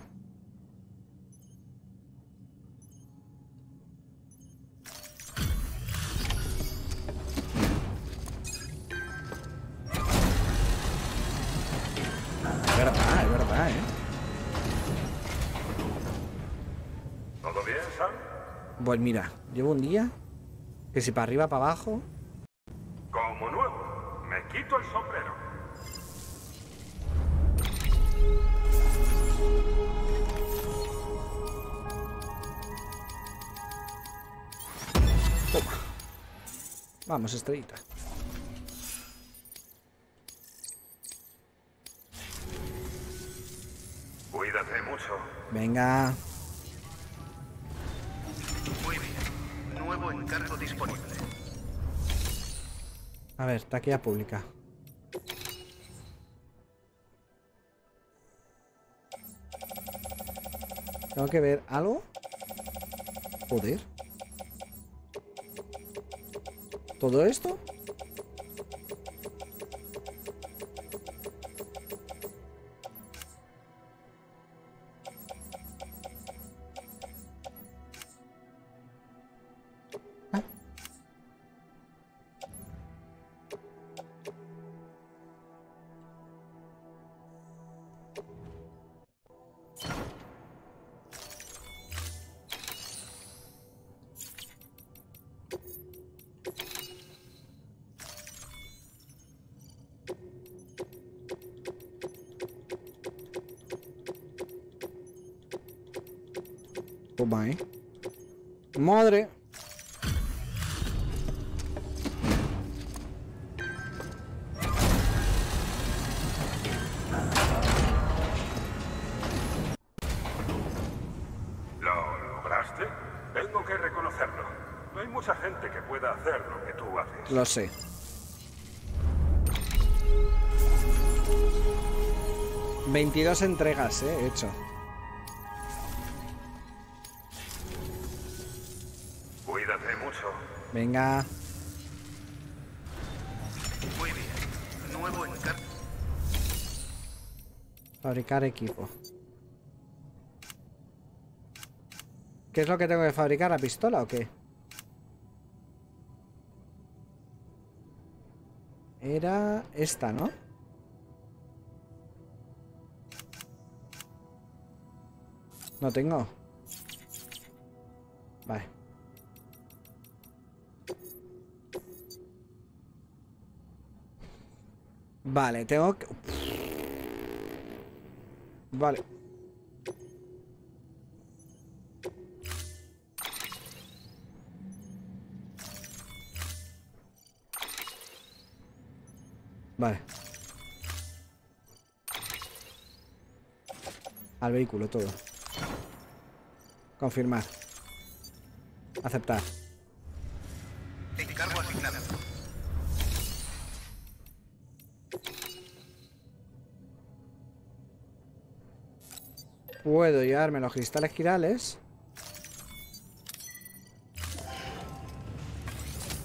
Es verdad, es verdad, ¿eh? ¿Todo bien, Sam? Pues mira, llevo un día que si para arriba, para abajo, Como nuevo. Me quito el sombrero. Vamos, estrellita. Cuídate mucho. Venga. Muy bien. Nuevo encargo disponible. A ver, taquilla pública. Tengo que ver algo. Joder. ¿Todo esto? ¿Eh? Madre. ¿Lo lograste? Tengo que reconocerlo. No hay mucha gente que pueda hacer lo que tú haces. Lo sé. Veintidós entregas, eh, he hecho. Cuídate mucho. Venga. Muy bien. Nuevo encargo. Fabricar equipo. ¿Qué es lo que tengo que fabricar? ¿La pistola o qué? Era esta, ¿no? No tengo. Vale. Vale, tengo que... Vale. Vale. Al vehículo todo. Confirmar. Aceptar. Puedo llevarme los cristales quirales.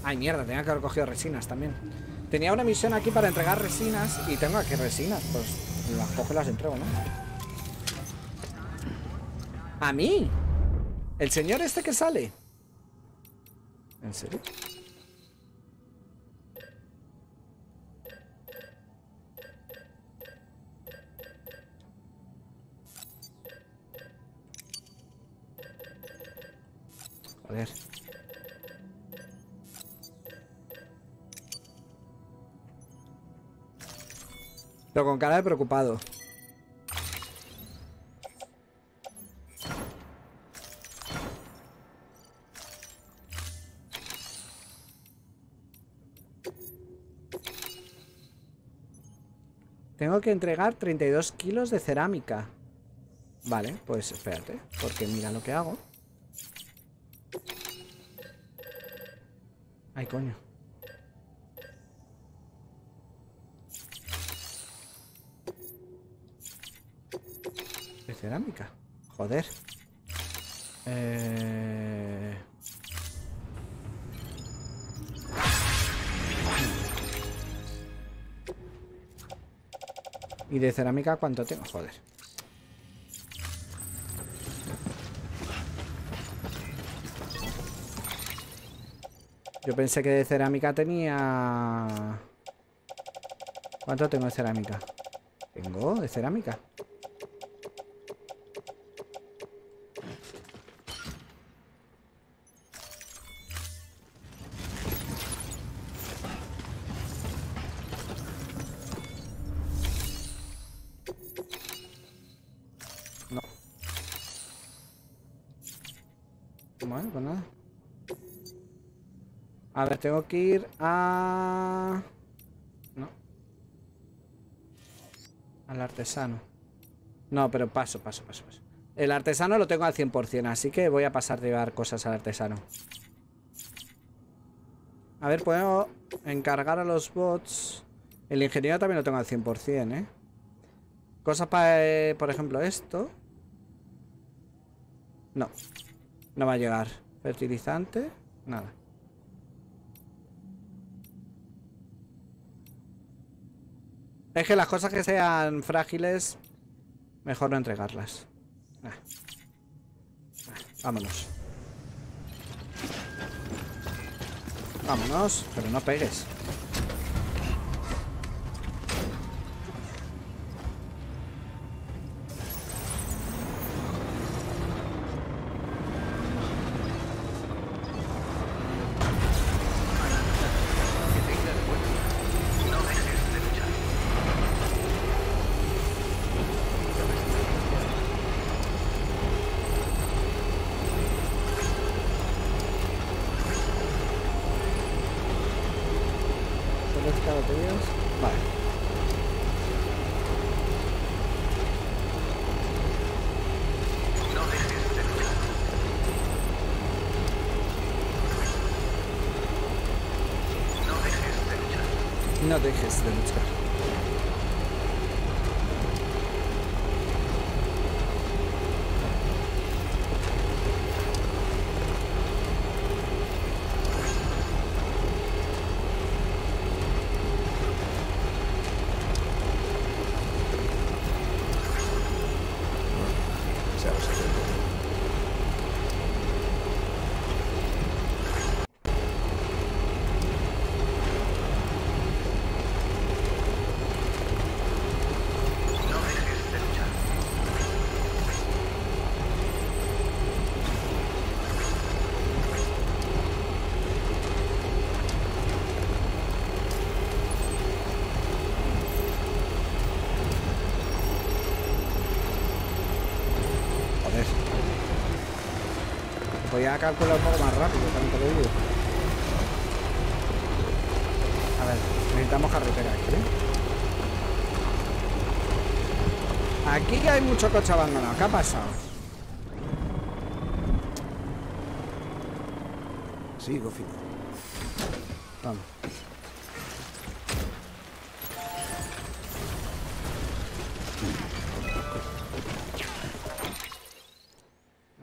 Ay, mierda, tenía que haber cogido resinas también. Tenía una misión aquí para entregar resinas y tengo aquí resinas. Pues las cojo y las entrego, ¿no? ¿A mí? ¿El señor este que sale? ¿En serio? Con cara de preocupado. Tengo que entregar 32 kilos de cerámica. Vale, pues espérate, porque mira lo que hago. Ay, coño. Cerámica. Joder. Eh... ¿Y de cerámica cuánto tengo? Joder. Yo pensé que de cerámica tenía... ¿Cuánto tengo de cerámica? ¿Tengo de cerámica? Tengo que ir a... No. Al artesano. No, pero paso, paso, paso, paso. El artesano lo tengo al 100%, así que voy a pasar de llevar cosas al artesano. A ver, puedo encargar a los bots. El ingeniero también lo tengo al 100%, ¿eh? Cosas para, por ejemplo, esto. No. No va a llegar. Fertilizante. Nada. Es que las cosas que sean frágiles, mejor no entregarlas. Nah. Nah, Vámonos. Vámonos, pero no pegues. Que tengas buen día. No dejes de luchar. Selecta baterías. Vale. No dejes de luchar. No dejes de luchar. No dejes de luchar. Seamos atentos. No dejes de luchar. Joder. Voy a calcular un poco más rápido, te lo digo. A ver, necesitamos carretera aquí, ¿eh? Aquí hay mucho coche abandonado. ¿Qué ha pasado? Sigo fino. Vamos.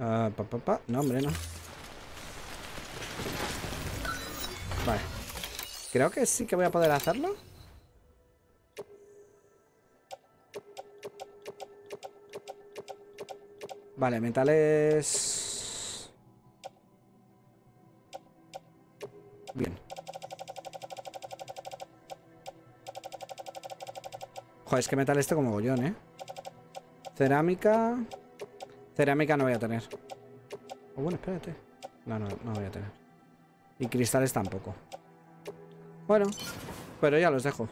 Ah, pa, pa, pa. No, hombre, no. Creo que sí que voy a poder hacerlo. Vale, metales... Bien. Joder, es que metal este como gollón, ¿eh? Cerámica... Cerámica no voy a tener. Oh, bueno, espérate. No, no, no voy a tener. Y cristales tampoco. Bueno, pero ya los dejo.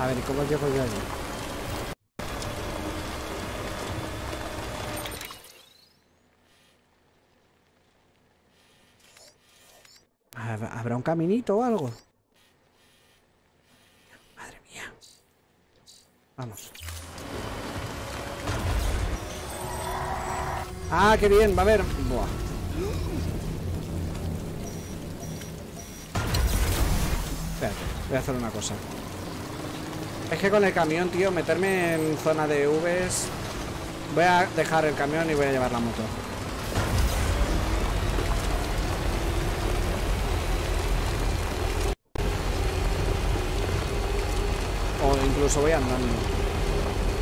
A ver, ¿y cómo llego yo allí? Caminito o algo? Madre mía. Vamos. Ah, qué bien, va a haber. Buah. Espérate, voy a hacer una cosa. Es que con el camión, tío, meterme en zona de Vs... Voy a dejar el camión y voy a llevar la moto. Incluso voy andando.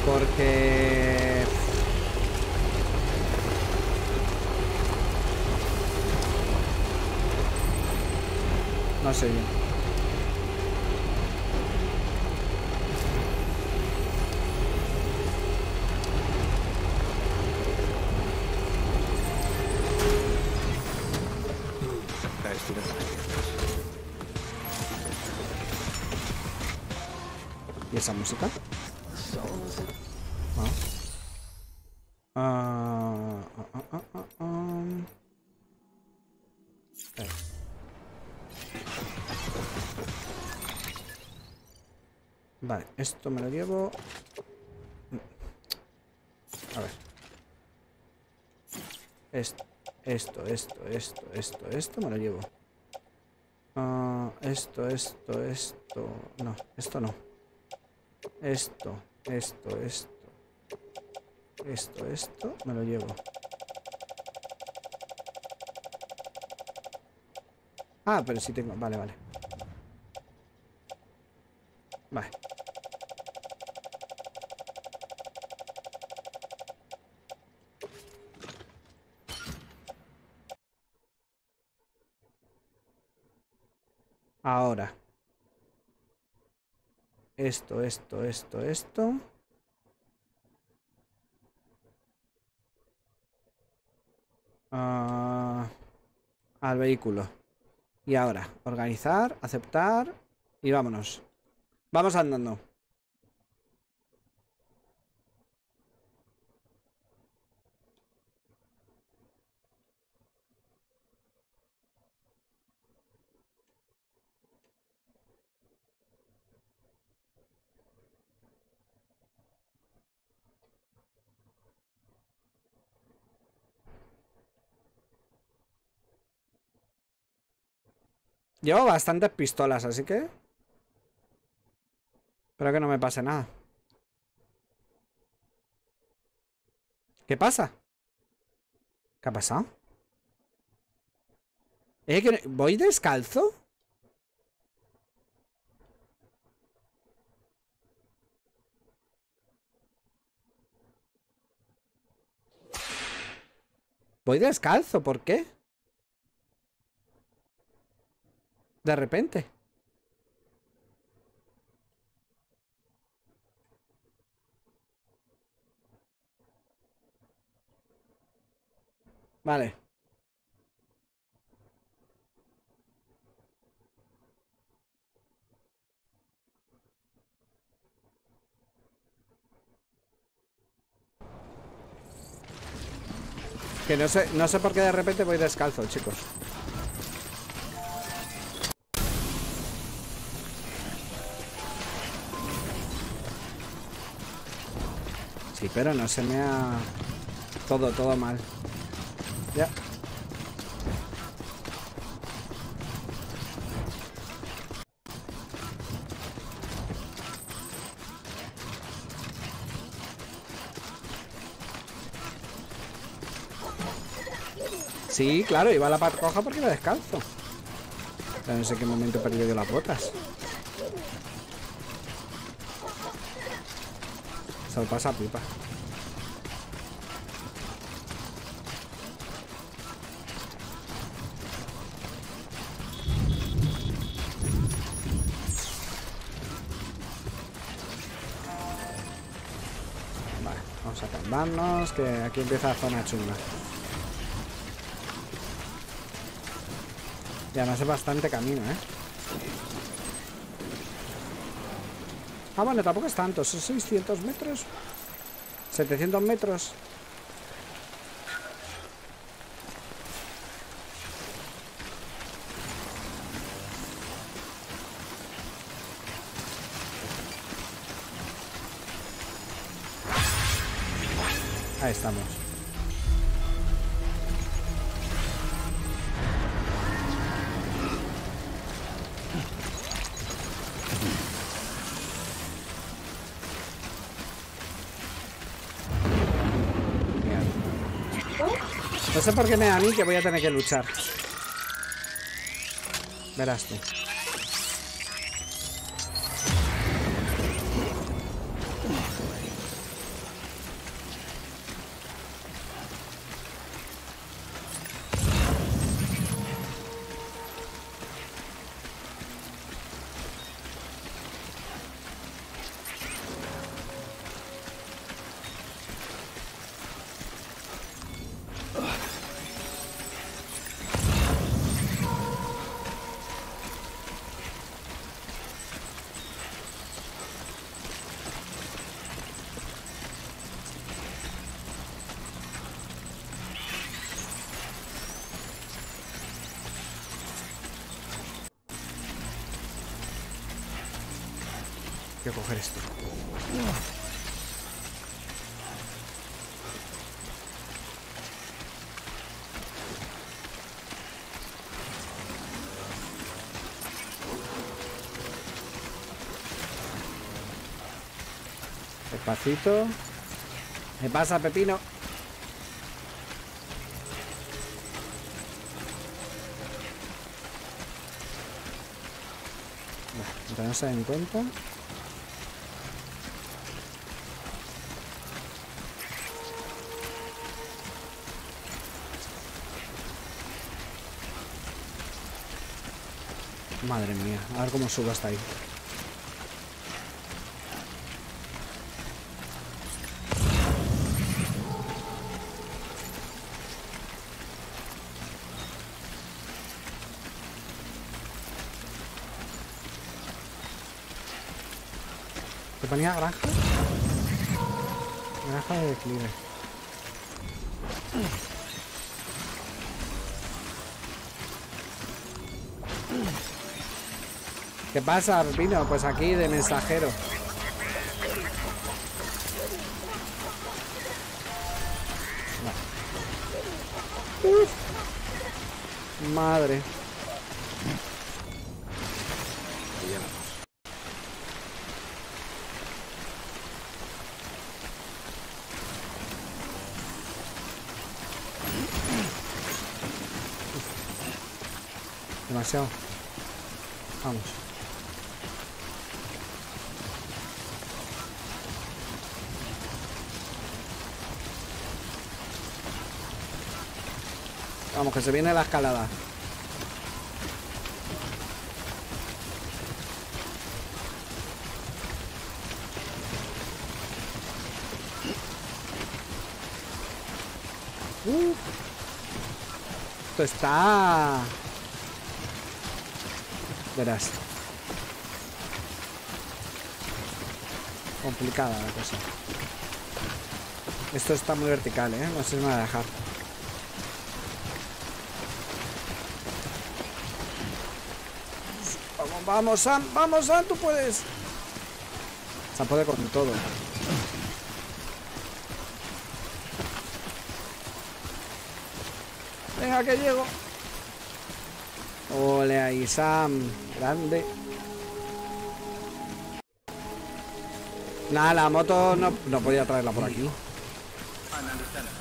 Porque... No sé yo. Esa música? Ah. Ah, ah, ah, ah, ah. Eh. Vale, esto me lo llevo. A ver. Esto, esto, esto, esto, esto, esto me lo llevo. Ah, esto, esto, esto. No, esto no. Esto, esto, esto. Esto, esto, me lo llevo. Ah, pero sí tengo. Vale, vale. Vale. Ahora. Esto, esto, esto, esto. Ah, al vehículo. Y ahora, organizar, aceptar y vámonos. Vamos andando. Llevo bastantes pistolas, así que... Espero que no me pase nada. ¿Qué pasa? ¿Qué ha pasado? ¿Eh? que ¿Voy descalzo? Voy descalzo, ¿por qué? De repente. Vale. Que no sé, no sé por qué de repente voy descalzo, chicos. Sí, pero no se me ha... Todo, todo mal. Ya. Sí, claro, iba a la parte coja porque iba descalzo. Pero no sé qué momento he perdido yo las botas. Se lo pasa pipa. Vale, vamos a calmarnos, que aquí empieza la zona chunga. Ya no hace bastante camino, ¿eh? Ah, bueno, tampoco es tanto, son 600 metros. 700 metros. No sé por qué me da a mí que voy a tener que luchar. Verás tú. Despacito. ¿Qué pasa, Pepino? Mientras no se den cuenta. Madre mía, a ver cómo subo hasta ahí. ¿Te ponía granja? Granja de declive. ¿Qué pasa, Pino? Pues aquí de mensajero. Madre. Demasiado. Vamos. Vamos, que se viene la escalada. Uf. Esto está... Verás. Complicada la cosa. Esto está muy vertical, ¿eh? No sé si me va a dejar. Vamos, vamos, Sam, vamos, Sam, tú puedes. Sam puede con todo. Venga, que llego. Ole ahí, Sam. Grande. Nada, la moto no, no podía traerla por aquí.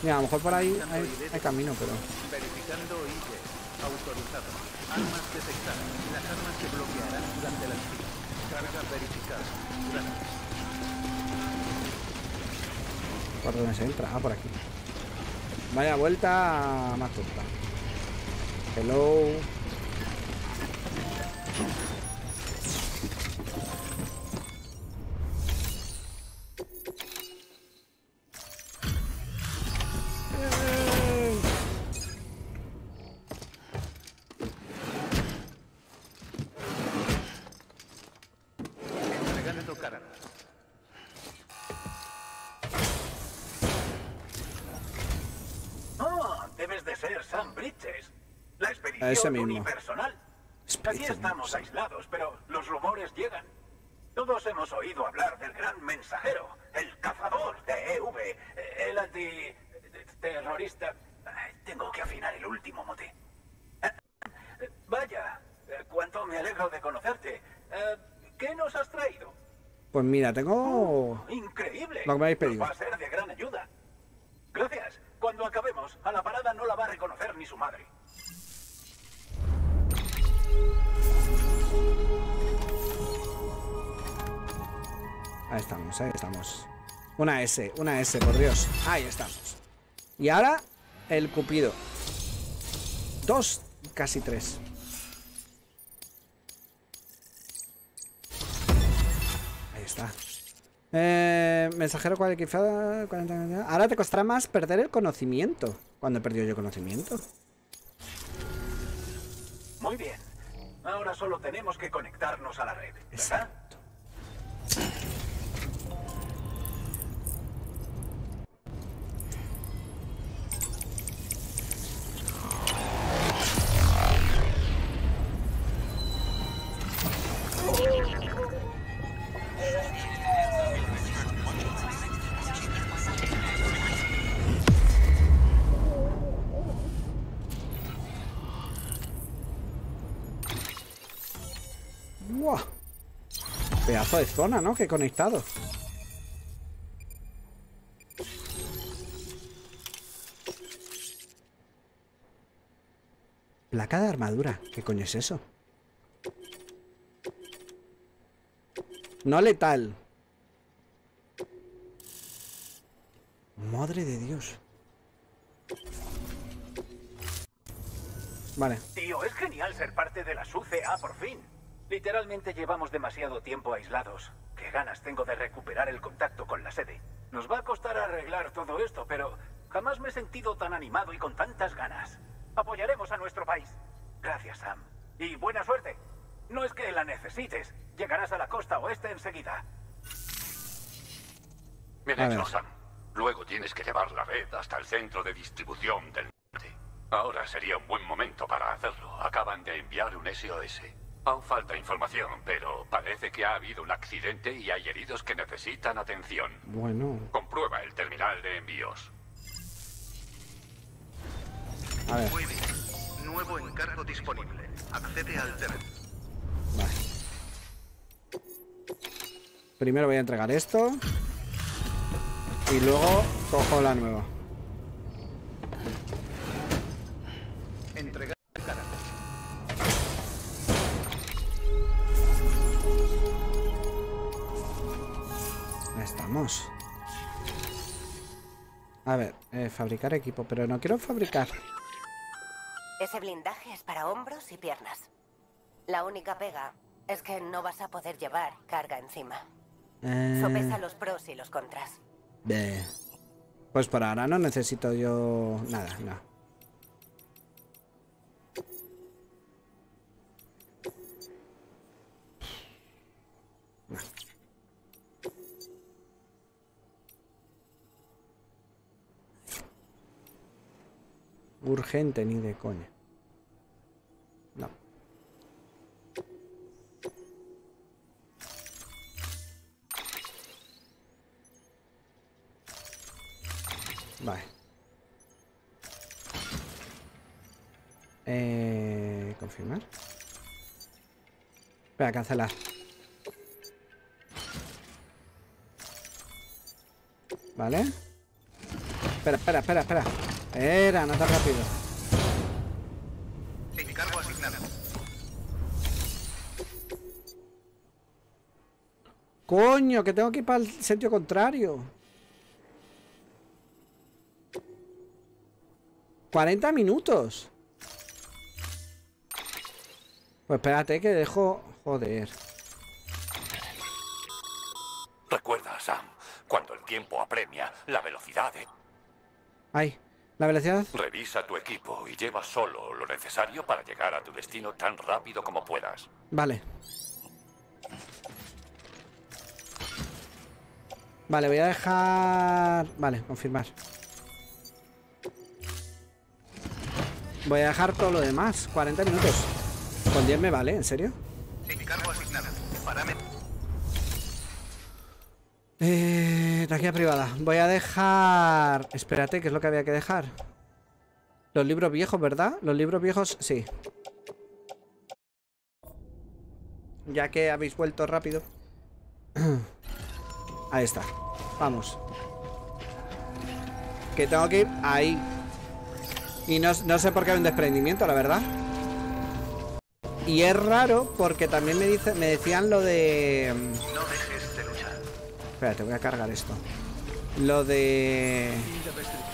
Mira, a lo mejor por ahí hay, hay camino, pero... Verificando ID. Autorizado. Armas detectadas. Las armas se bloquearán durante la. Carga verificada. Gracias. ¿Por dónde se entra? Ah, por aquí. Vaya vuelta más tonta. Hello. Ese mismo. Aquí estamos aislados, pero los rumores llegan. Todos hemos oído hablar del gran mensajero, el cazador de EV, el anti-terrorista. Ay, Tengo que afinar el último mote. Eh, eh, Vaya, eh, cuánto me alegro de conocerte. Eh, ¿Qué nos has traído? Pues mira, tengo... Increíble. Lo que me habéis pedido. va a ser Una S, una S, por Dios. Ahí estamos. Y ahora el Cupido. Dos, casi tres. Ahí está. Eh, mensajero cualificado. 40, ahora te costará más perder el conocimiento. ¿Cuándo he perdido yo conocimiento? Muy bien. Ahora solo tenemos que conectarnos a la red, ¿verdad? ¡Buah! De zona, ¿no? Que conectado. Placa de armadura. ¿Qué coño es eso? No letal. Madre de Dios. Vale. Tío, es genial ser parte de la SUCA por fin. Literalmente llevamos demasiado tiempo aislados. Qué ganas tengo de recuperar el contacto con la sede. Nos va a costar arreglar todo esto, pero jamás me he sentido tan animado y con tantas ganas. Apoyaremos a nuestro país. Gracias, Sam. Y buena suerte. No es que la necesites. Llegarás a la costa oeste enseguida. Bien hecho. Sam. Luego tienes que llevar la red hasta el centro de distribución del norte. Ahora sería un buen momento para hacerlo. Acaban de enviar un SOS. Aún falta información, pero parece que ha habido un accidente y hay heridos que necesitan atención. Bueno. Comprueba el terminal de envíos. A ver. Muy bien. Nuevo encargo disponible. Accede al terreno. Vale. Primero voy a entregar esto. Y luego cojo la nueva. A ver, eh, fabricar equipo, pero no quiero fabricar. Ese blindaje es para hombros y piernas. La única pega es que no vas a poder llevar carga encima. Eh, Sopesa los pros y los contras. Pues por ahora no necesito yo nada. No. Urgente ni de coña. No. Vale. Eh, confirmar. Espera, cancelar. Vale. Espera, espera, espera, espera. Espera, no tan rápido. Asignado. Coño, que tengo que ir para el sentido contrario. 40 minutos. Pues espérate que dejo... Joder. Recuerda, Sam, cuando el tiempo apremia, la velocidad de... Ay, la velocidad. Revisa tu equipo y lleva solo lo necesario para llegar a tu destino tan rápido como puedas. Vale. Vale, voy a dejar... Vale, confirmar. Voy a dejar todo lo demás. 40 minutos. Con 10 me vale, ¿en serio? Encargo asignado. Parámetro. Eh, taquilla privada. Voy a dejar... Espérate, ¿qué es lo que había que dejar? Los libros viejos, ¿verdad? Los libros viejos, sí. Ya que habéis vuelto rápido. Ahí está. Vamos. que tengo que ir ahí. Y no, sé por qué hay un desprendimiento, la verdad. Y es raro porque también me, dice, me decían lo de... No luchar. Espérate, voy a cargar esto. Lo de...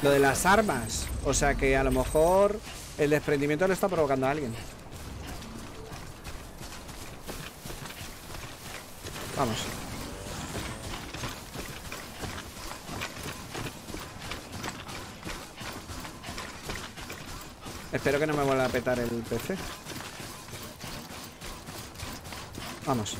Lo de las armas. O sea que a lo mejor el desprendimiento lo está provocando a alguien. Vamos. Espero que no me vuelva a petar el PC. Vamos.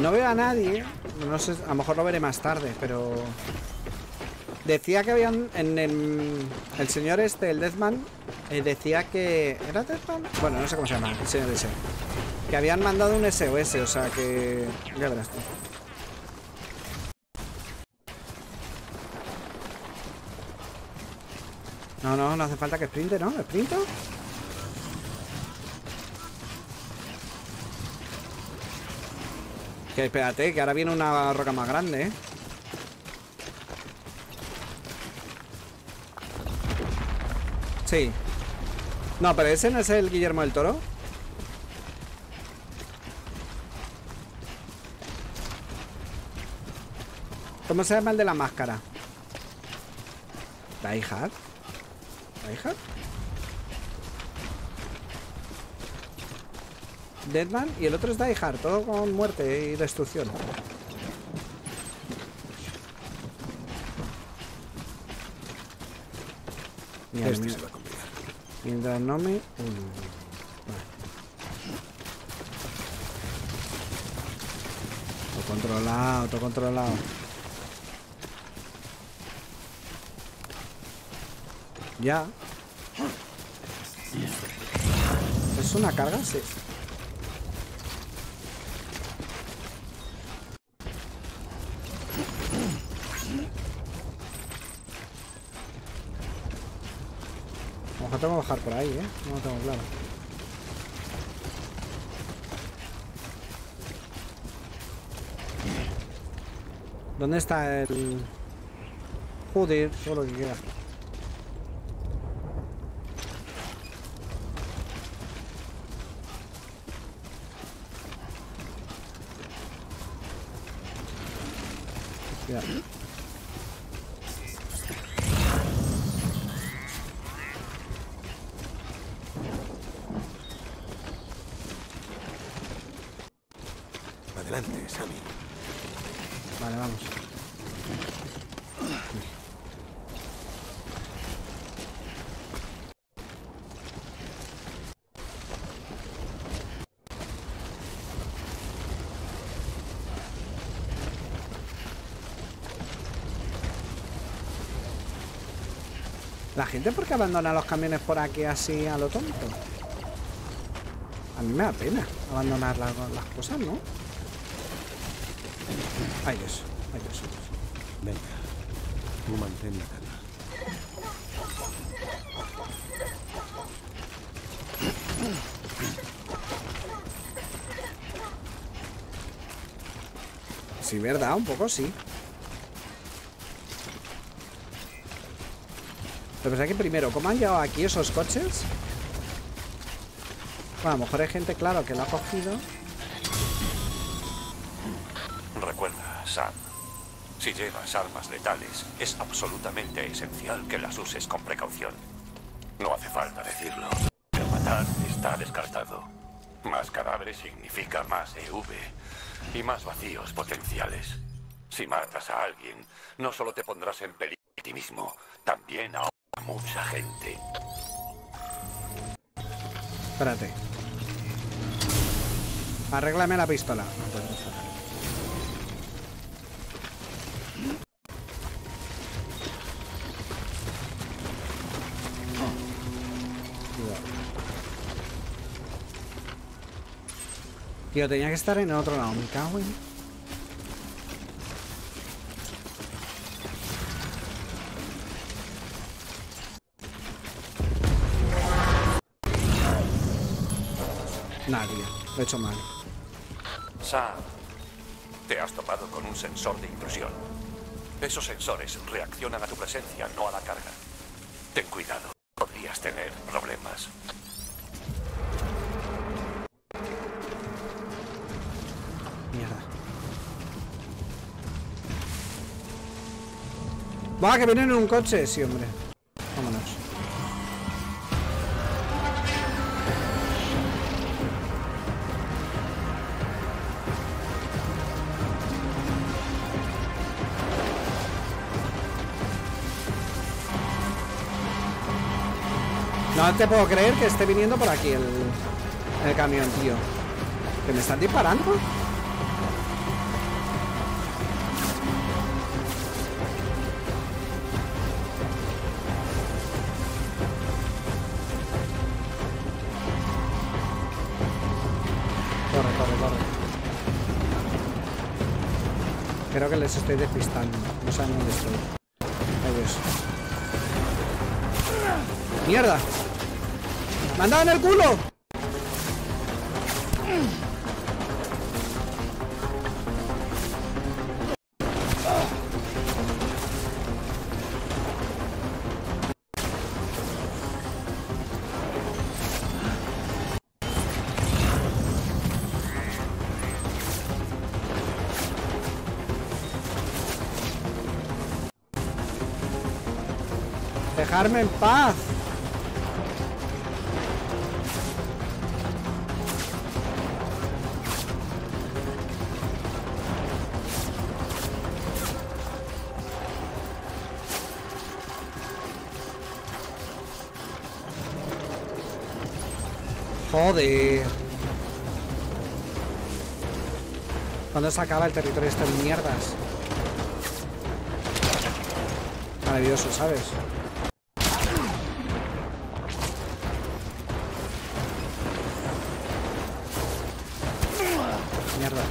No veo a nadie. No sé, a lo mejor lo veré más tarde, pero... Decía que habían en el, señor este, el Deathman, eh, decía que... ¿Era Deathman? Bueno, no sé cómo se llama, el señor ese. Que habían mandado un SOS, o sea que... Ya verás tú. No, no, no hace falta que sprinte, ¿no? ¿Sprinto? Espérate, que ahora viene una roca más grande, ¿eh? Sí. No, pero ese no es el Guillermo del Toro. ¿Cómo se llama el de la máscara? Die Hard. Die Hard. Deadman y el otro es Die Hard, todo con muerte y destrucción. Mira, Este mira. se va a complicar. Mientras no me... Controlado, todo controlado. Ya. ¿Es una carga? Sí. Tengo que bajar por ahí, ¿eh? No lo tengo claro. ¿Dónde está el... Joder, todo lo que queda. Ya. Adelante, Sammy. Vale, vamos. La gente por qué abandona los camiones por aquí así a lo tonto. A mí me da pena abandonar la- las cosas, ¿no? Ay Dios, ay Dios, ay Dios. Venga. Tú mantén la calma. Sí, verdad, un poco sí. Pero pensé que primero, ¿cómo han llegado aquí esos coches? Bueno, a lo mejor hay gente, claro, que lo ha cogido. Recuerda, Sam, si llevas armas letales, es absolutamente esencial que las uses con precaución. No hace falta decirlo. El matar está descartado. Más cadáveres significa más EV y más vacíos potenciales. Si matas a alguien, no solo te pondrás en peligro a ti mismo, también a mucha gente. Espérate. Arréglame la pistola. Tío, tenía que estar en el otro lado. Me cago en... Nadie. Lo he hecho mal. Sam, te has topado con un sensor de intrusión. Esos sensores reaccionan a tu presencia, no a la carga. Ten cuidado, podrías tener problemas. Mierda. Va, que vienen en un coche. Sí, hombre. No te puedo creer que esté viniendo por aquí el, el camión, tío. ¿Que me están disparando? Corre, corre, corre. Creo que les estoy despistando. No saben dónde estoy. Ves. ¡Mierda! ¡Me han dado en el culo! Dejarme en paz. ¿Cuándo se acaba el territorio este de mierdas? Maravilloso, ¿sabes? Mierda.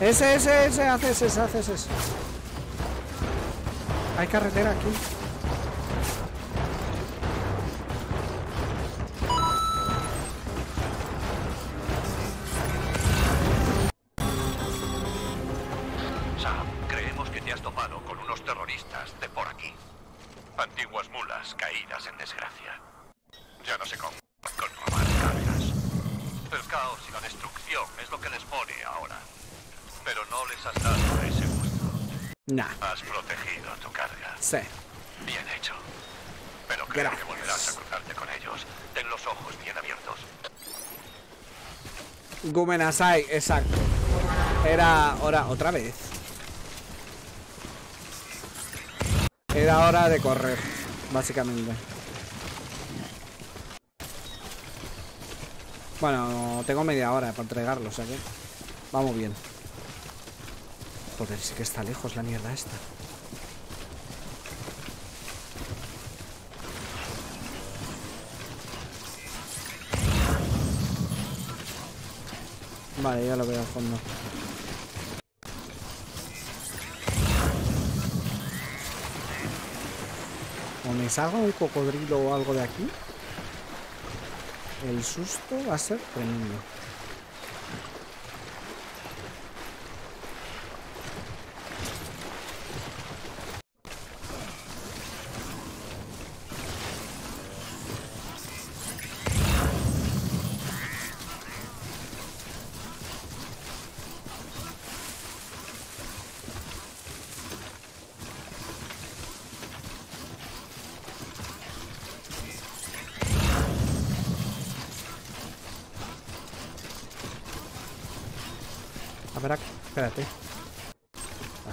Ese, ese, ese, haces ese, haces ese. Hay carretera aquí. Gumenasai, exacto. Era hora, otra vez. Era hora de correr, básicamente. Bueno, tengo media hora para entregarlo, o sea que vamos bien. Joder, sí que está lejos la mierda esta. Vale, ya lo veo al fondo. O me salga un cocodrilo o algo de aquí. El susto va a ser tremendo. A ver aquí, espérate. Ah.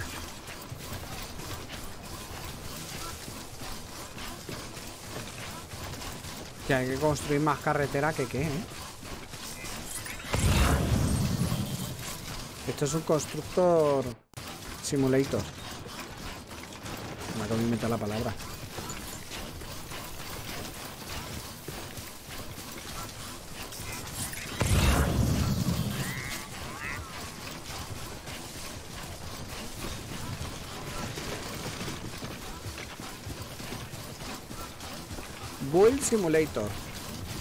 Que hay que construir más carretera que qué, ¿eh? Esto es un constructor simulator. Me acabo de inventar la palabra. Simulator.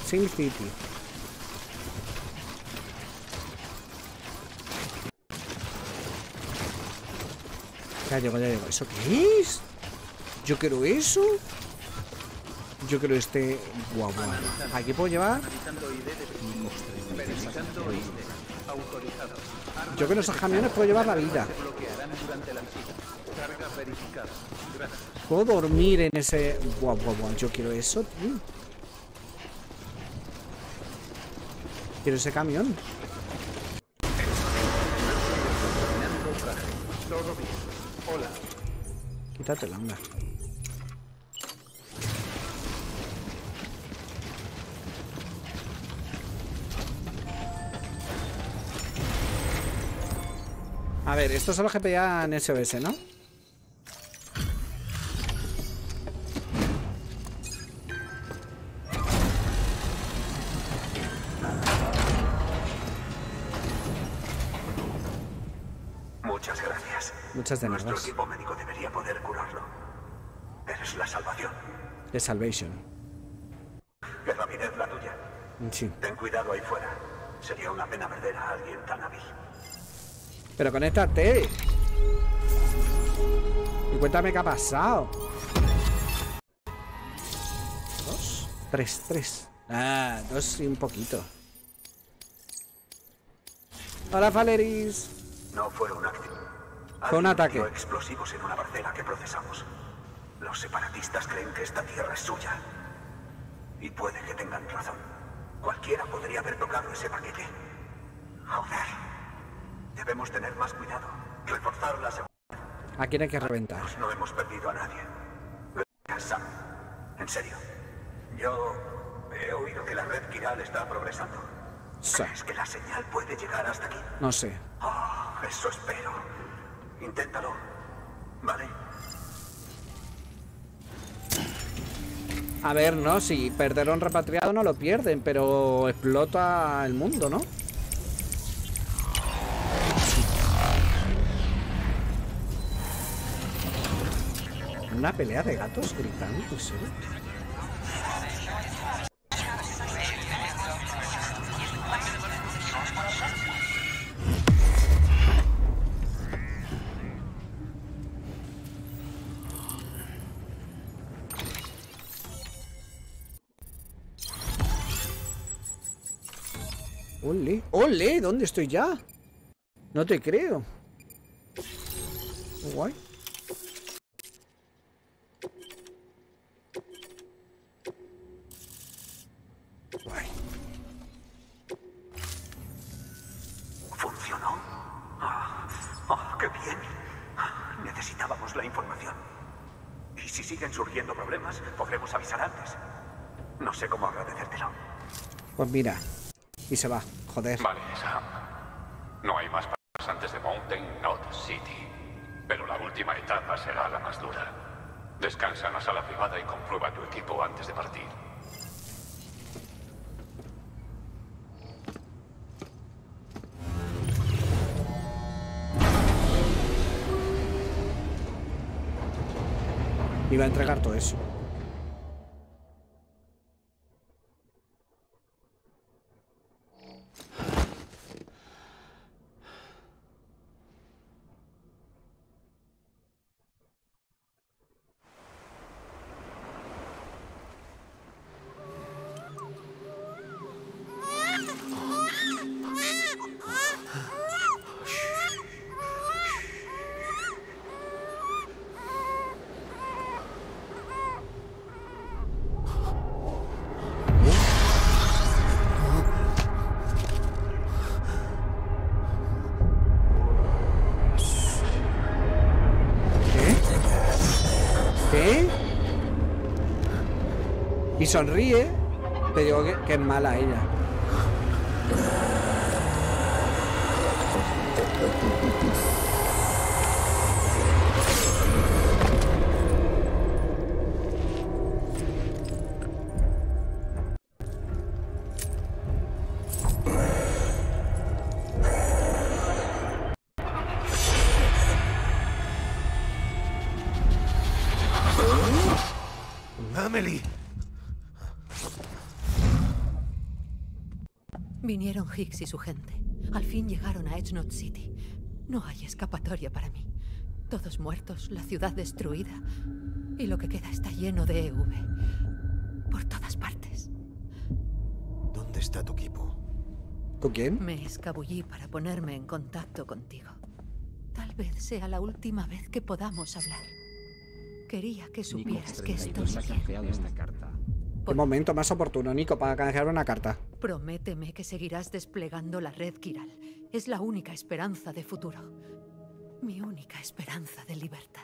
Sim City. Ya llego, ya llego. ¿Eso qué es? Yo quiero eso. Yo quiero este guau, guau. Aquí puedo llevar. Yo que esos camiones puedo llevar la vida. Puedo dormir en ese. Guau, guau, guau. Yo quiero eso, tío. Quiero ese camión. Hola. Quítatela, anda. A ver, estos son los que pedían SOS, ¿no? Muchas de Nuestro equipo médico debería poder curarlo. Eres la salvación. De Salvation. Qué rapidez la tuya. Sí. Ten cuidado ahí fuera. Sería una pena perder a alguien tan hábil. Pero conéctate. Y cuéntame qué ha pasado. Dos, tres, tres. Ah, dos y un poquito. Hola, Valeris. No fue un accidente. Fue un ataque. explosivos en una parcela que procesamos. Los separatistas creen que esta tierra es suya. Y puede que tengan razón. Cualquiera podría haber tocado ese paquete. Joder. Debemos tener más cuidado. Reforzar la seguridad. ¿A quién hay que reventar? No hemos perdido a nadie. Sam. En serio. Yo he oído que la red quiral está progresando. Sí. ¿Crees que la señal puede llegar hasta aquí? No sé. Oh, eso espero. Inténtalo. ¿Vale? A ver, no, si perder un repatriado no lo pierden, pero explota el mundo, ¿no? Una pelea de gatos gritando, ¿en ¡Ole! ¿Dónde estoy ya? No te creo. Guay. Guay. ¿Funcionó? Ah, ah, ¡Qué bien! Necesitábamos la información. Y si siguen surgiendo problemas, podremos avisar antes. No sé cómo agradecértelo. Pues mira. Y se va. Joder. Vale, sonríe. Te digo que, que es mala ella. Higgs y su gente. Al fin llegaron a Edge Knot City. No hay escapatoria para mí. Todos muertos, la ciudad destruida. Y lo que queda está lleno de EV. Por todas partes. ¿Dónde está tu equipo? ¿Con quién? Me escabullí para ponerme en contacto contigo. Tal vez sea la última vez que podamos hablar. Quería que supieras que estoy Nicox 32 ha bien. esta carta. ¿Qué momento más oportuno, Nico, para canjear una carta? Prométeme que seguirás desplegando la red Kiral. Es la única esperanza de futuro. Mi única esperanza de libertad.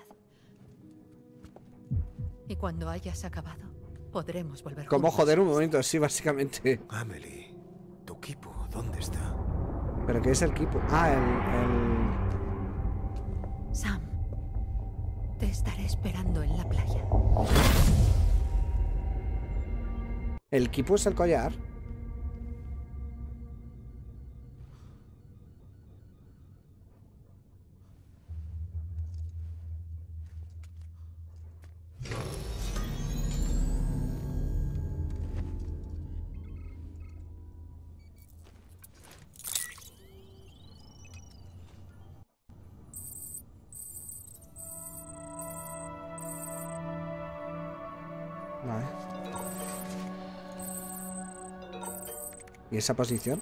Y cuando hayas acabado, podremos volver ¿Cómo juntos. joder un momento? Sí, básicamente. Amelie, tu equipo, ¿dónde está? ¿Pero qué es el equipo? Ah, el... Sam, te estaré esperando en la playa. ¿El, el equipo es el collar? Esa posición?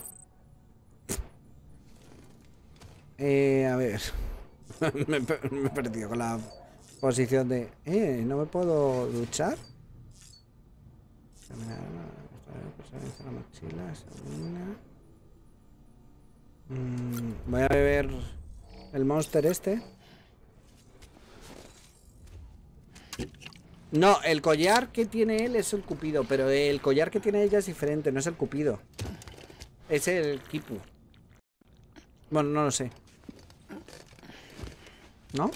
Eh, a ver. me, he perdido con la posición de... Eh, ¿no me puedo duchar? Voy a beber el monster este. No, el collar que tiene él es el cupido, pero el collar que tiene ella es diferente, no es el cupido. Es el kipu. Bueno, no lo sé. ¿No?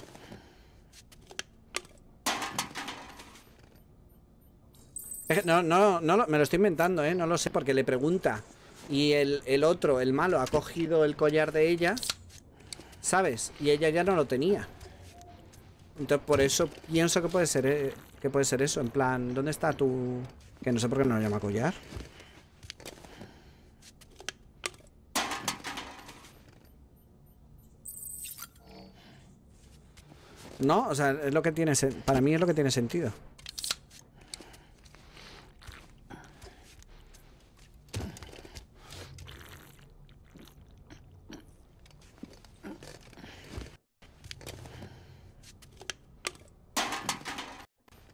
No, no, no, me lo estoy inventando, ¿eh? No lo sé porque le pregunta. Y el, el otro, el malo, ha cogido el collar de ella, ¿sabes? Y ella ya no lo tenía. Entonces por eso pienso que puede ser eh, que puede ser eso, en plan, ¿dónde está tu que no sé por qué no lo llama collar? No, o sea, es lo que tiene para mí es lo que tiene sentido.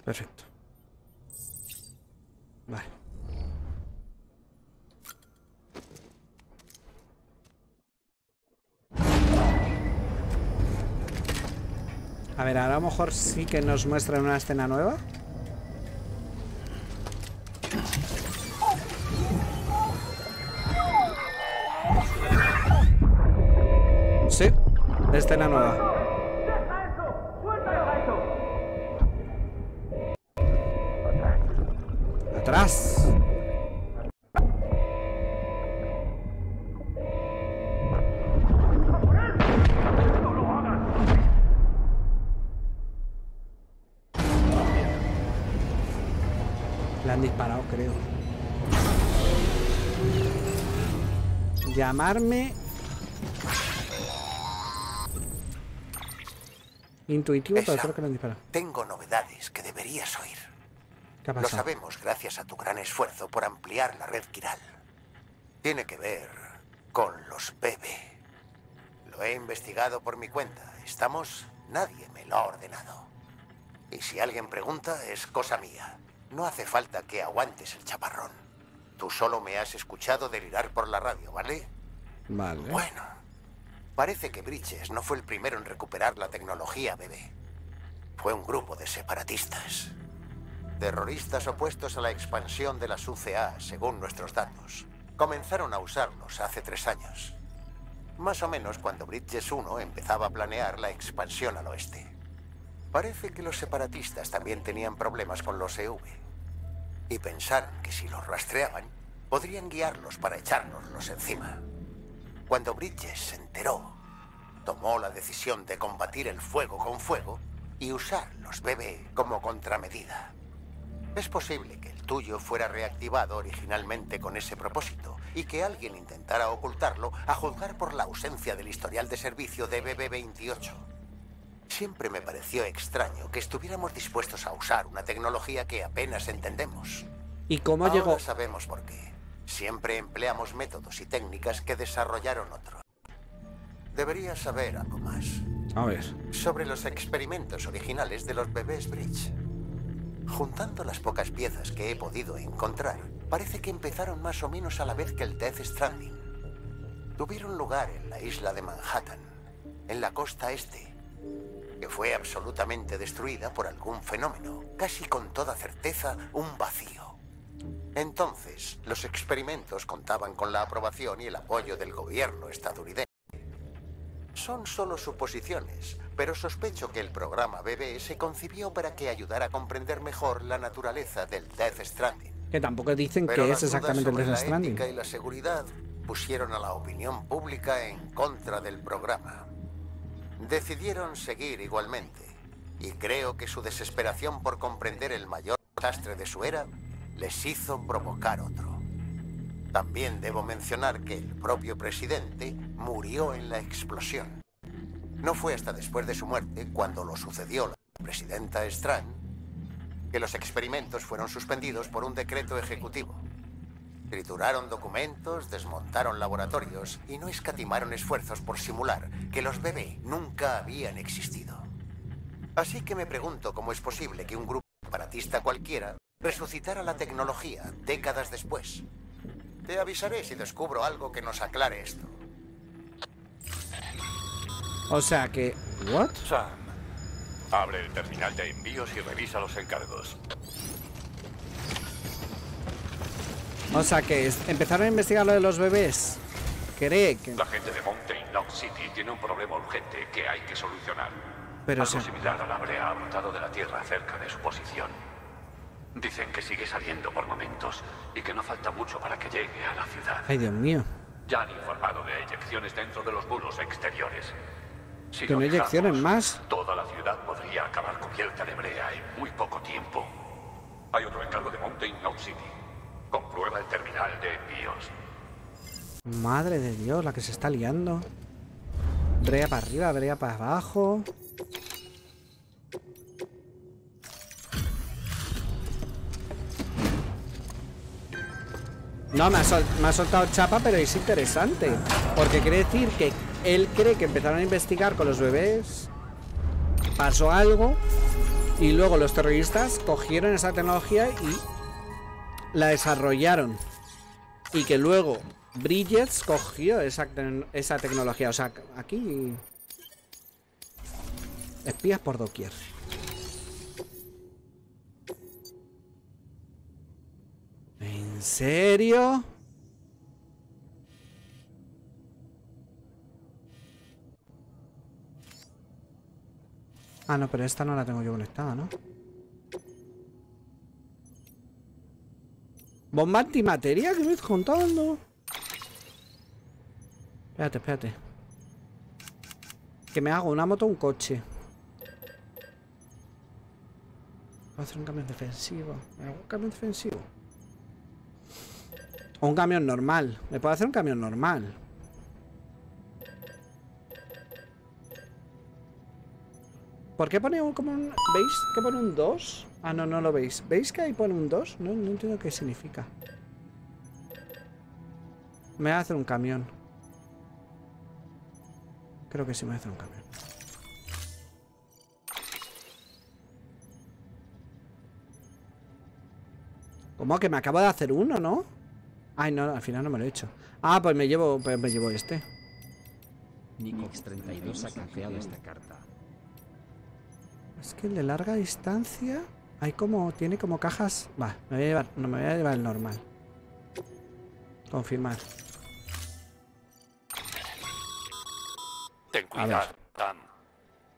Perfecto. Vale. A ver, ahora a lo mejor sí que nos muestran una escena nueva. Sí, escena nueva. Llamarme... Intuitivo, pero Esa. creo que le han disparado. Tengo novedades que deberías oír. ¿Qué ha Lo sabemos gracias a tu gran esfuerzo por ampliar la red Kiral. Tiene que ver con los bebé. Lo he investigado por mi cuenta. ¿Estamos? Nadie me lo ha ordenado. Y si alguien pregunta, es cosa mía. No hace falta que aguantes el chaparrón. Tú solo me has escuchado delirar por la radio, ¿vale? Bueno, parece que Bridges no fue el primero en recuperar la tecnología bebé. Fue un grupo de separatistas. Terroristas opuestos a la expansión de las UCA, según nuestros datos. Comenzaron a usarlos hace tres años. Más o menos cuando Bridges 1 empezaba a planear la expansión al oeste. Parece que los separatistas también tenían problemas con los EV. Y pensaron que si los rastreaban, podrían guiarlos para echárnoslos encima. Cuando Bridges se enteró, tomó la decisión de combatir el fuego con fuego y usar los bebé como contramedida. Es posible que el tuyo fuera reactivado originalmente con ese propósito y que alguien intentara ocultarlo a juzgar por la ausencia del historial de servicio de BB-28. Siempre me pareció extraño que estuviéramos dispuestos a usar una tecnología que apenas entendemos. ¿Y cómo Ahora llegó? sabemos por qué. Siempre empleamos métodos y técnicas que desarrollaron otros. Deberías saber algo más. A ver. Sobre los experimentos originales de los bebés Bridge. Juntando las pocas piezas que he podido encontrar, parece que empezaron más o menos a la vez que el Death Stranding. Tuvieron lugar en la isla de Manhattan, en la costa este, que fue absolutamente destruida por algún fenómeno, casi con toda certeza un vacío. Entonces, los experimentos contaban con la aprobación y el apoyo del gobierno estadounidense. Son solo suposiciones, pero sospecho que el programa BB se concibió para que ayudara a comprender mejor la naturaleza del Death Stranding. Que tampoco dicen Pero que es exactamente el sobre Death la Stranding. ética y la seguridad pusieron a la opinión pública en contra del programa. Decidieron seguir igualmente, y creo que su desesperación por comprender el mayor desastre de su era les hizo provocar otro. También debo mencionar que el propio presidente murió en la explosión. No fue hasta después de su muerte, cuando lo sucedió la presidenta Strand, que los experimentos fueron suspendidos por un decreto ejecutivo. Trituraron documentos, desmontaron laboratorios y no escatimaron esfuerzos por simular que los bebé nunca habían existido. Así que me pregunto cómo es posible que un grupo separatista cualquiera resucitara la tecnología décadas después. Te avisaré si descubro algo que nos aclare esto. O sea que... ¿What? Sam, abre el terminal de envíos y revisa los encargos. O sea que es- empezaron a investigar lo de los bebés. Cree que... La gente de Mountain Knob City tiene un problema urgente que hay que solucionar. Pero Algo se- similar a la brea ha brotado de la Tierra cerca de su posición. Dicen que sigue saliendo por momentos y que no falta mucho para que llegue a la ciudad. Ay, Dios mío. Ya han informado de eyecciones dentro de los muros exteriores. Si Que lo no dejamos, eyecciones más. Toda la ciudad podría acabar cubierta de brea en muy poco tiempo. Hay otro encargo de Mountain Knob City. Comprueba el terminal de envíos. Madre de Dios, la que se está liando. Brea para arriba, brea para abajo. No, me ha, soltado chapa, pero es interesante. Porque quiere decir que él cree que empezaron a investigar con los bebés. Pasó algo. Y luego los terroristas cogieron esa tecnología y la desarrollaron. Y que luego Bridges cogió esa, esa tecnología. O sea, aquí. Espías por doquier. ¿En serio? Ah, no, pero esta no la tengo yo conectada, ¿no? ¿Bomba antimateria? ¿Qué me estás contando? Espérate, espérate. Que me hago una moto o un coche. Voy a hacer un camión defensivo. ¿Me hago un camión defensivo? O un camión normal. Me puedo hacer un camión normal. ¿Por qué pone un, como. ¿Veis que pone un 2? Ah, no, no lo veis. ¿Veis que ahí pone un 2? No, no entiendo qué significa. Me voy a hacer un camión. Creo que sí me voy a hacer un camión. ¿Cómo que me acabo de hacer uno, no? Ay, no, al final no me lo he hecho. Ah, pues me llevo, pues me llevo este. Nikix32 ha canjeado esta carta. Es que el de larga distancia hay como tiene como cajas. Va, me voy a llevar, no me voy a llevar el normal. Confirmar. Ten cuidado.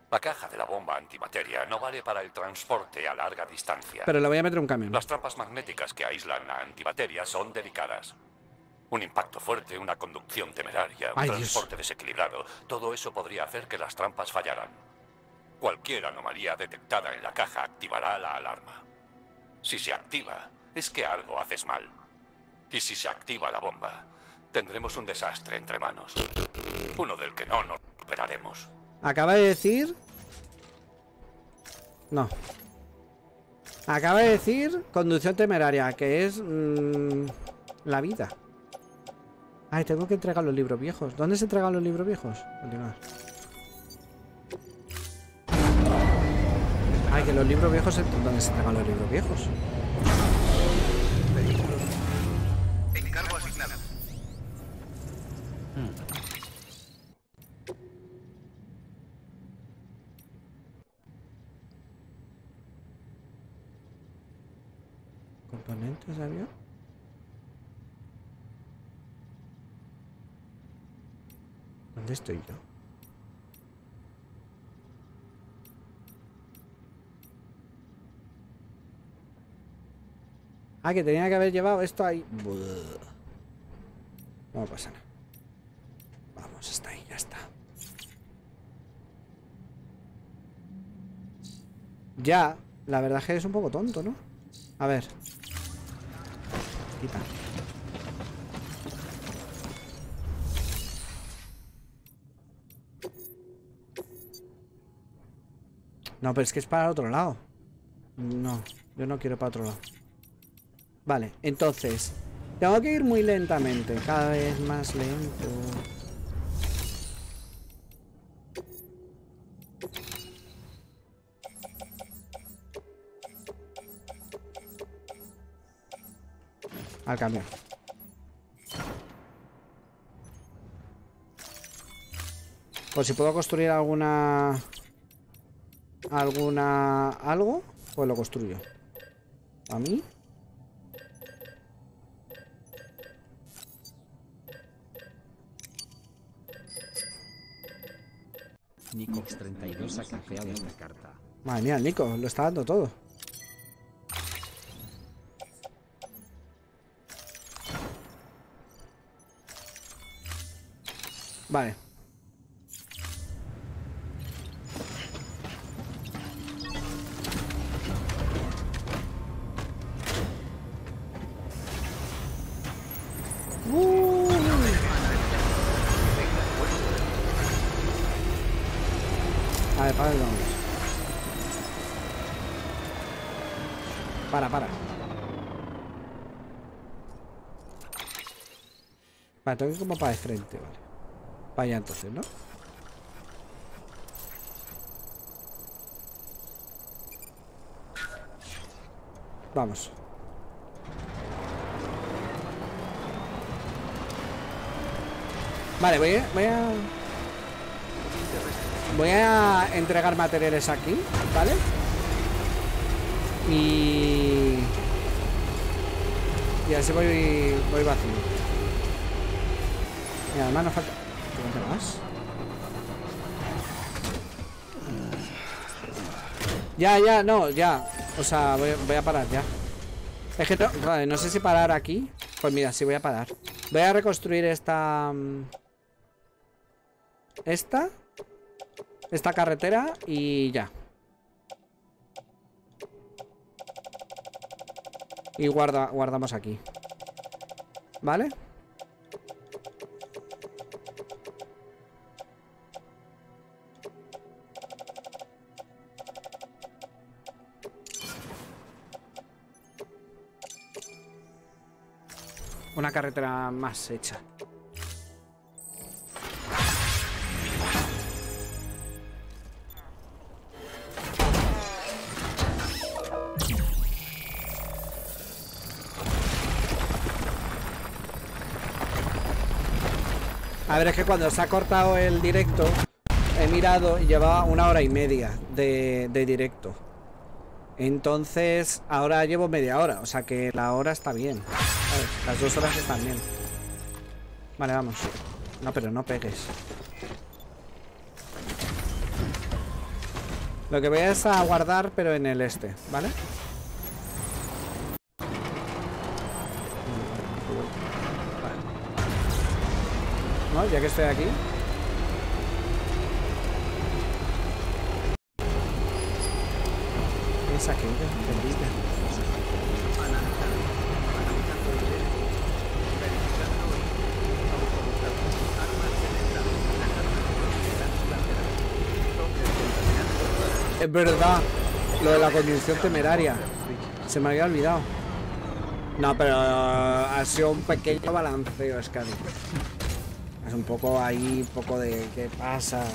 La caja de la bomba antimateria no vale para el transporte a larga distancia. Pero le voy a meter un camión. Las trampas magnéticas que aíslan la antimateria son delicadas. Un impacto fuerte, una conducción temeraria, un Ay, Dios. transporte desequilibrado, todo eso podría hacer que las trampas fallaran. Cualquier anomalía detectada en la caja activará la alarma. Si se activa, es que algo haces mal. Y si se activa la bomba, tendremos un desastre entre manos. Uno del que no nos recuperaremos. Acaba de decir No. Acaba de decir conducción temeraria, que es mm, la vida. Ay, tengo que entregar los libros viejos. ¿Dónde se entregan los libros viejos? Continuar. Ay, que los libros viejos... ¿Dónde se entregan los libros viejos? ¿Componentes de avión? ¿Dónde estoy yo? Ah, que tenía que haber llevado esto ahí. No pasa nada. Vamos, está ahí, ya está. Ya, la verdad es que es un poco tonto, ¿no? A ver. No, pero es que es para otro lado. No, yo no quiero para otro lado. Vale, entonces Tengo que ir muy lentamente Cada vez más lento Al cambio Pues si puedo construir alguna Alguna Algo Pues lo construyo A mí Nicox32 ha capeado esta carta. Madre mía, Nico, lo está dando todo. Vale. A ver, para dónde. Para, para. Vale, que como para de frente. Para allá entonces, ¿no? Vamos. Vale, voy a, voy a... Voy a entregar materiales aquí, ¿vale? Y... Y así voy, voy vacío. Y además nos falta... Ya, ya, no, ya. O sea, voy, a parar ya. Es que no, vale, no sé si parar aquí. Pues mira, sí voy a parar. Voy a reconstruir esta... mm, Esta. Esta carretera y ya. Y guarda, guardamos aquí. ¿Vale? Una carretera más hecha. A ver, es que cuando se ha cortado el directo, he mirado y llevaba una hora y media de, de directo. Entonces, ahora llevo media hora, o sea que la hora está bien. Las dos horas están bien. Vale, vamos. No, pero no pegues. Lo que voy es a guardar, pero en el este, ¿vale? No, ya que estoy aquí. Esa que Es verdad. Lo de la conducción temeraria. Se me había olvidado. No, pero ha sido un pequeño balanceo, Scadi. Es un poco ahí, un poco de qué pasa.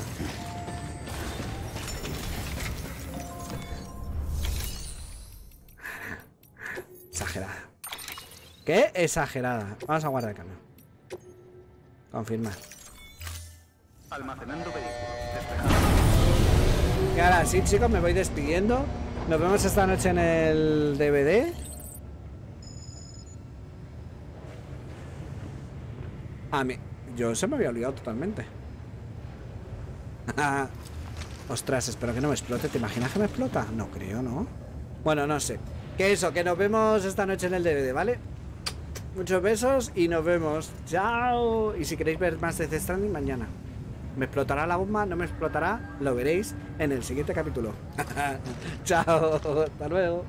Exagerada. ¿Qué? Exagerada. Vamos a guardar el cambio. Confirmar. Almacenando vehículo. Despejado. Y ahora sí, chicos, me voy despidiendo. Nos vemos esta noche en el DVD. A mí, yo se me había olvidado totalmente. Ostras, espero que no me explote. ¿Te imaginas que me explota? No creo, ¿no? Bueno, no sé. Que eso, que nos vemos esta noche en el DVD, ¿vale? Muchos besos y nos vemos. Chao. Y si queréis ver más de Death Stranding, mañana. ¿Me explotará la bomba? ¿No me explotará? Lo veréis en el siguiente capítulo. Chao. Hasta luego.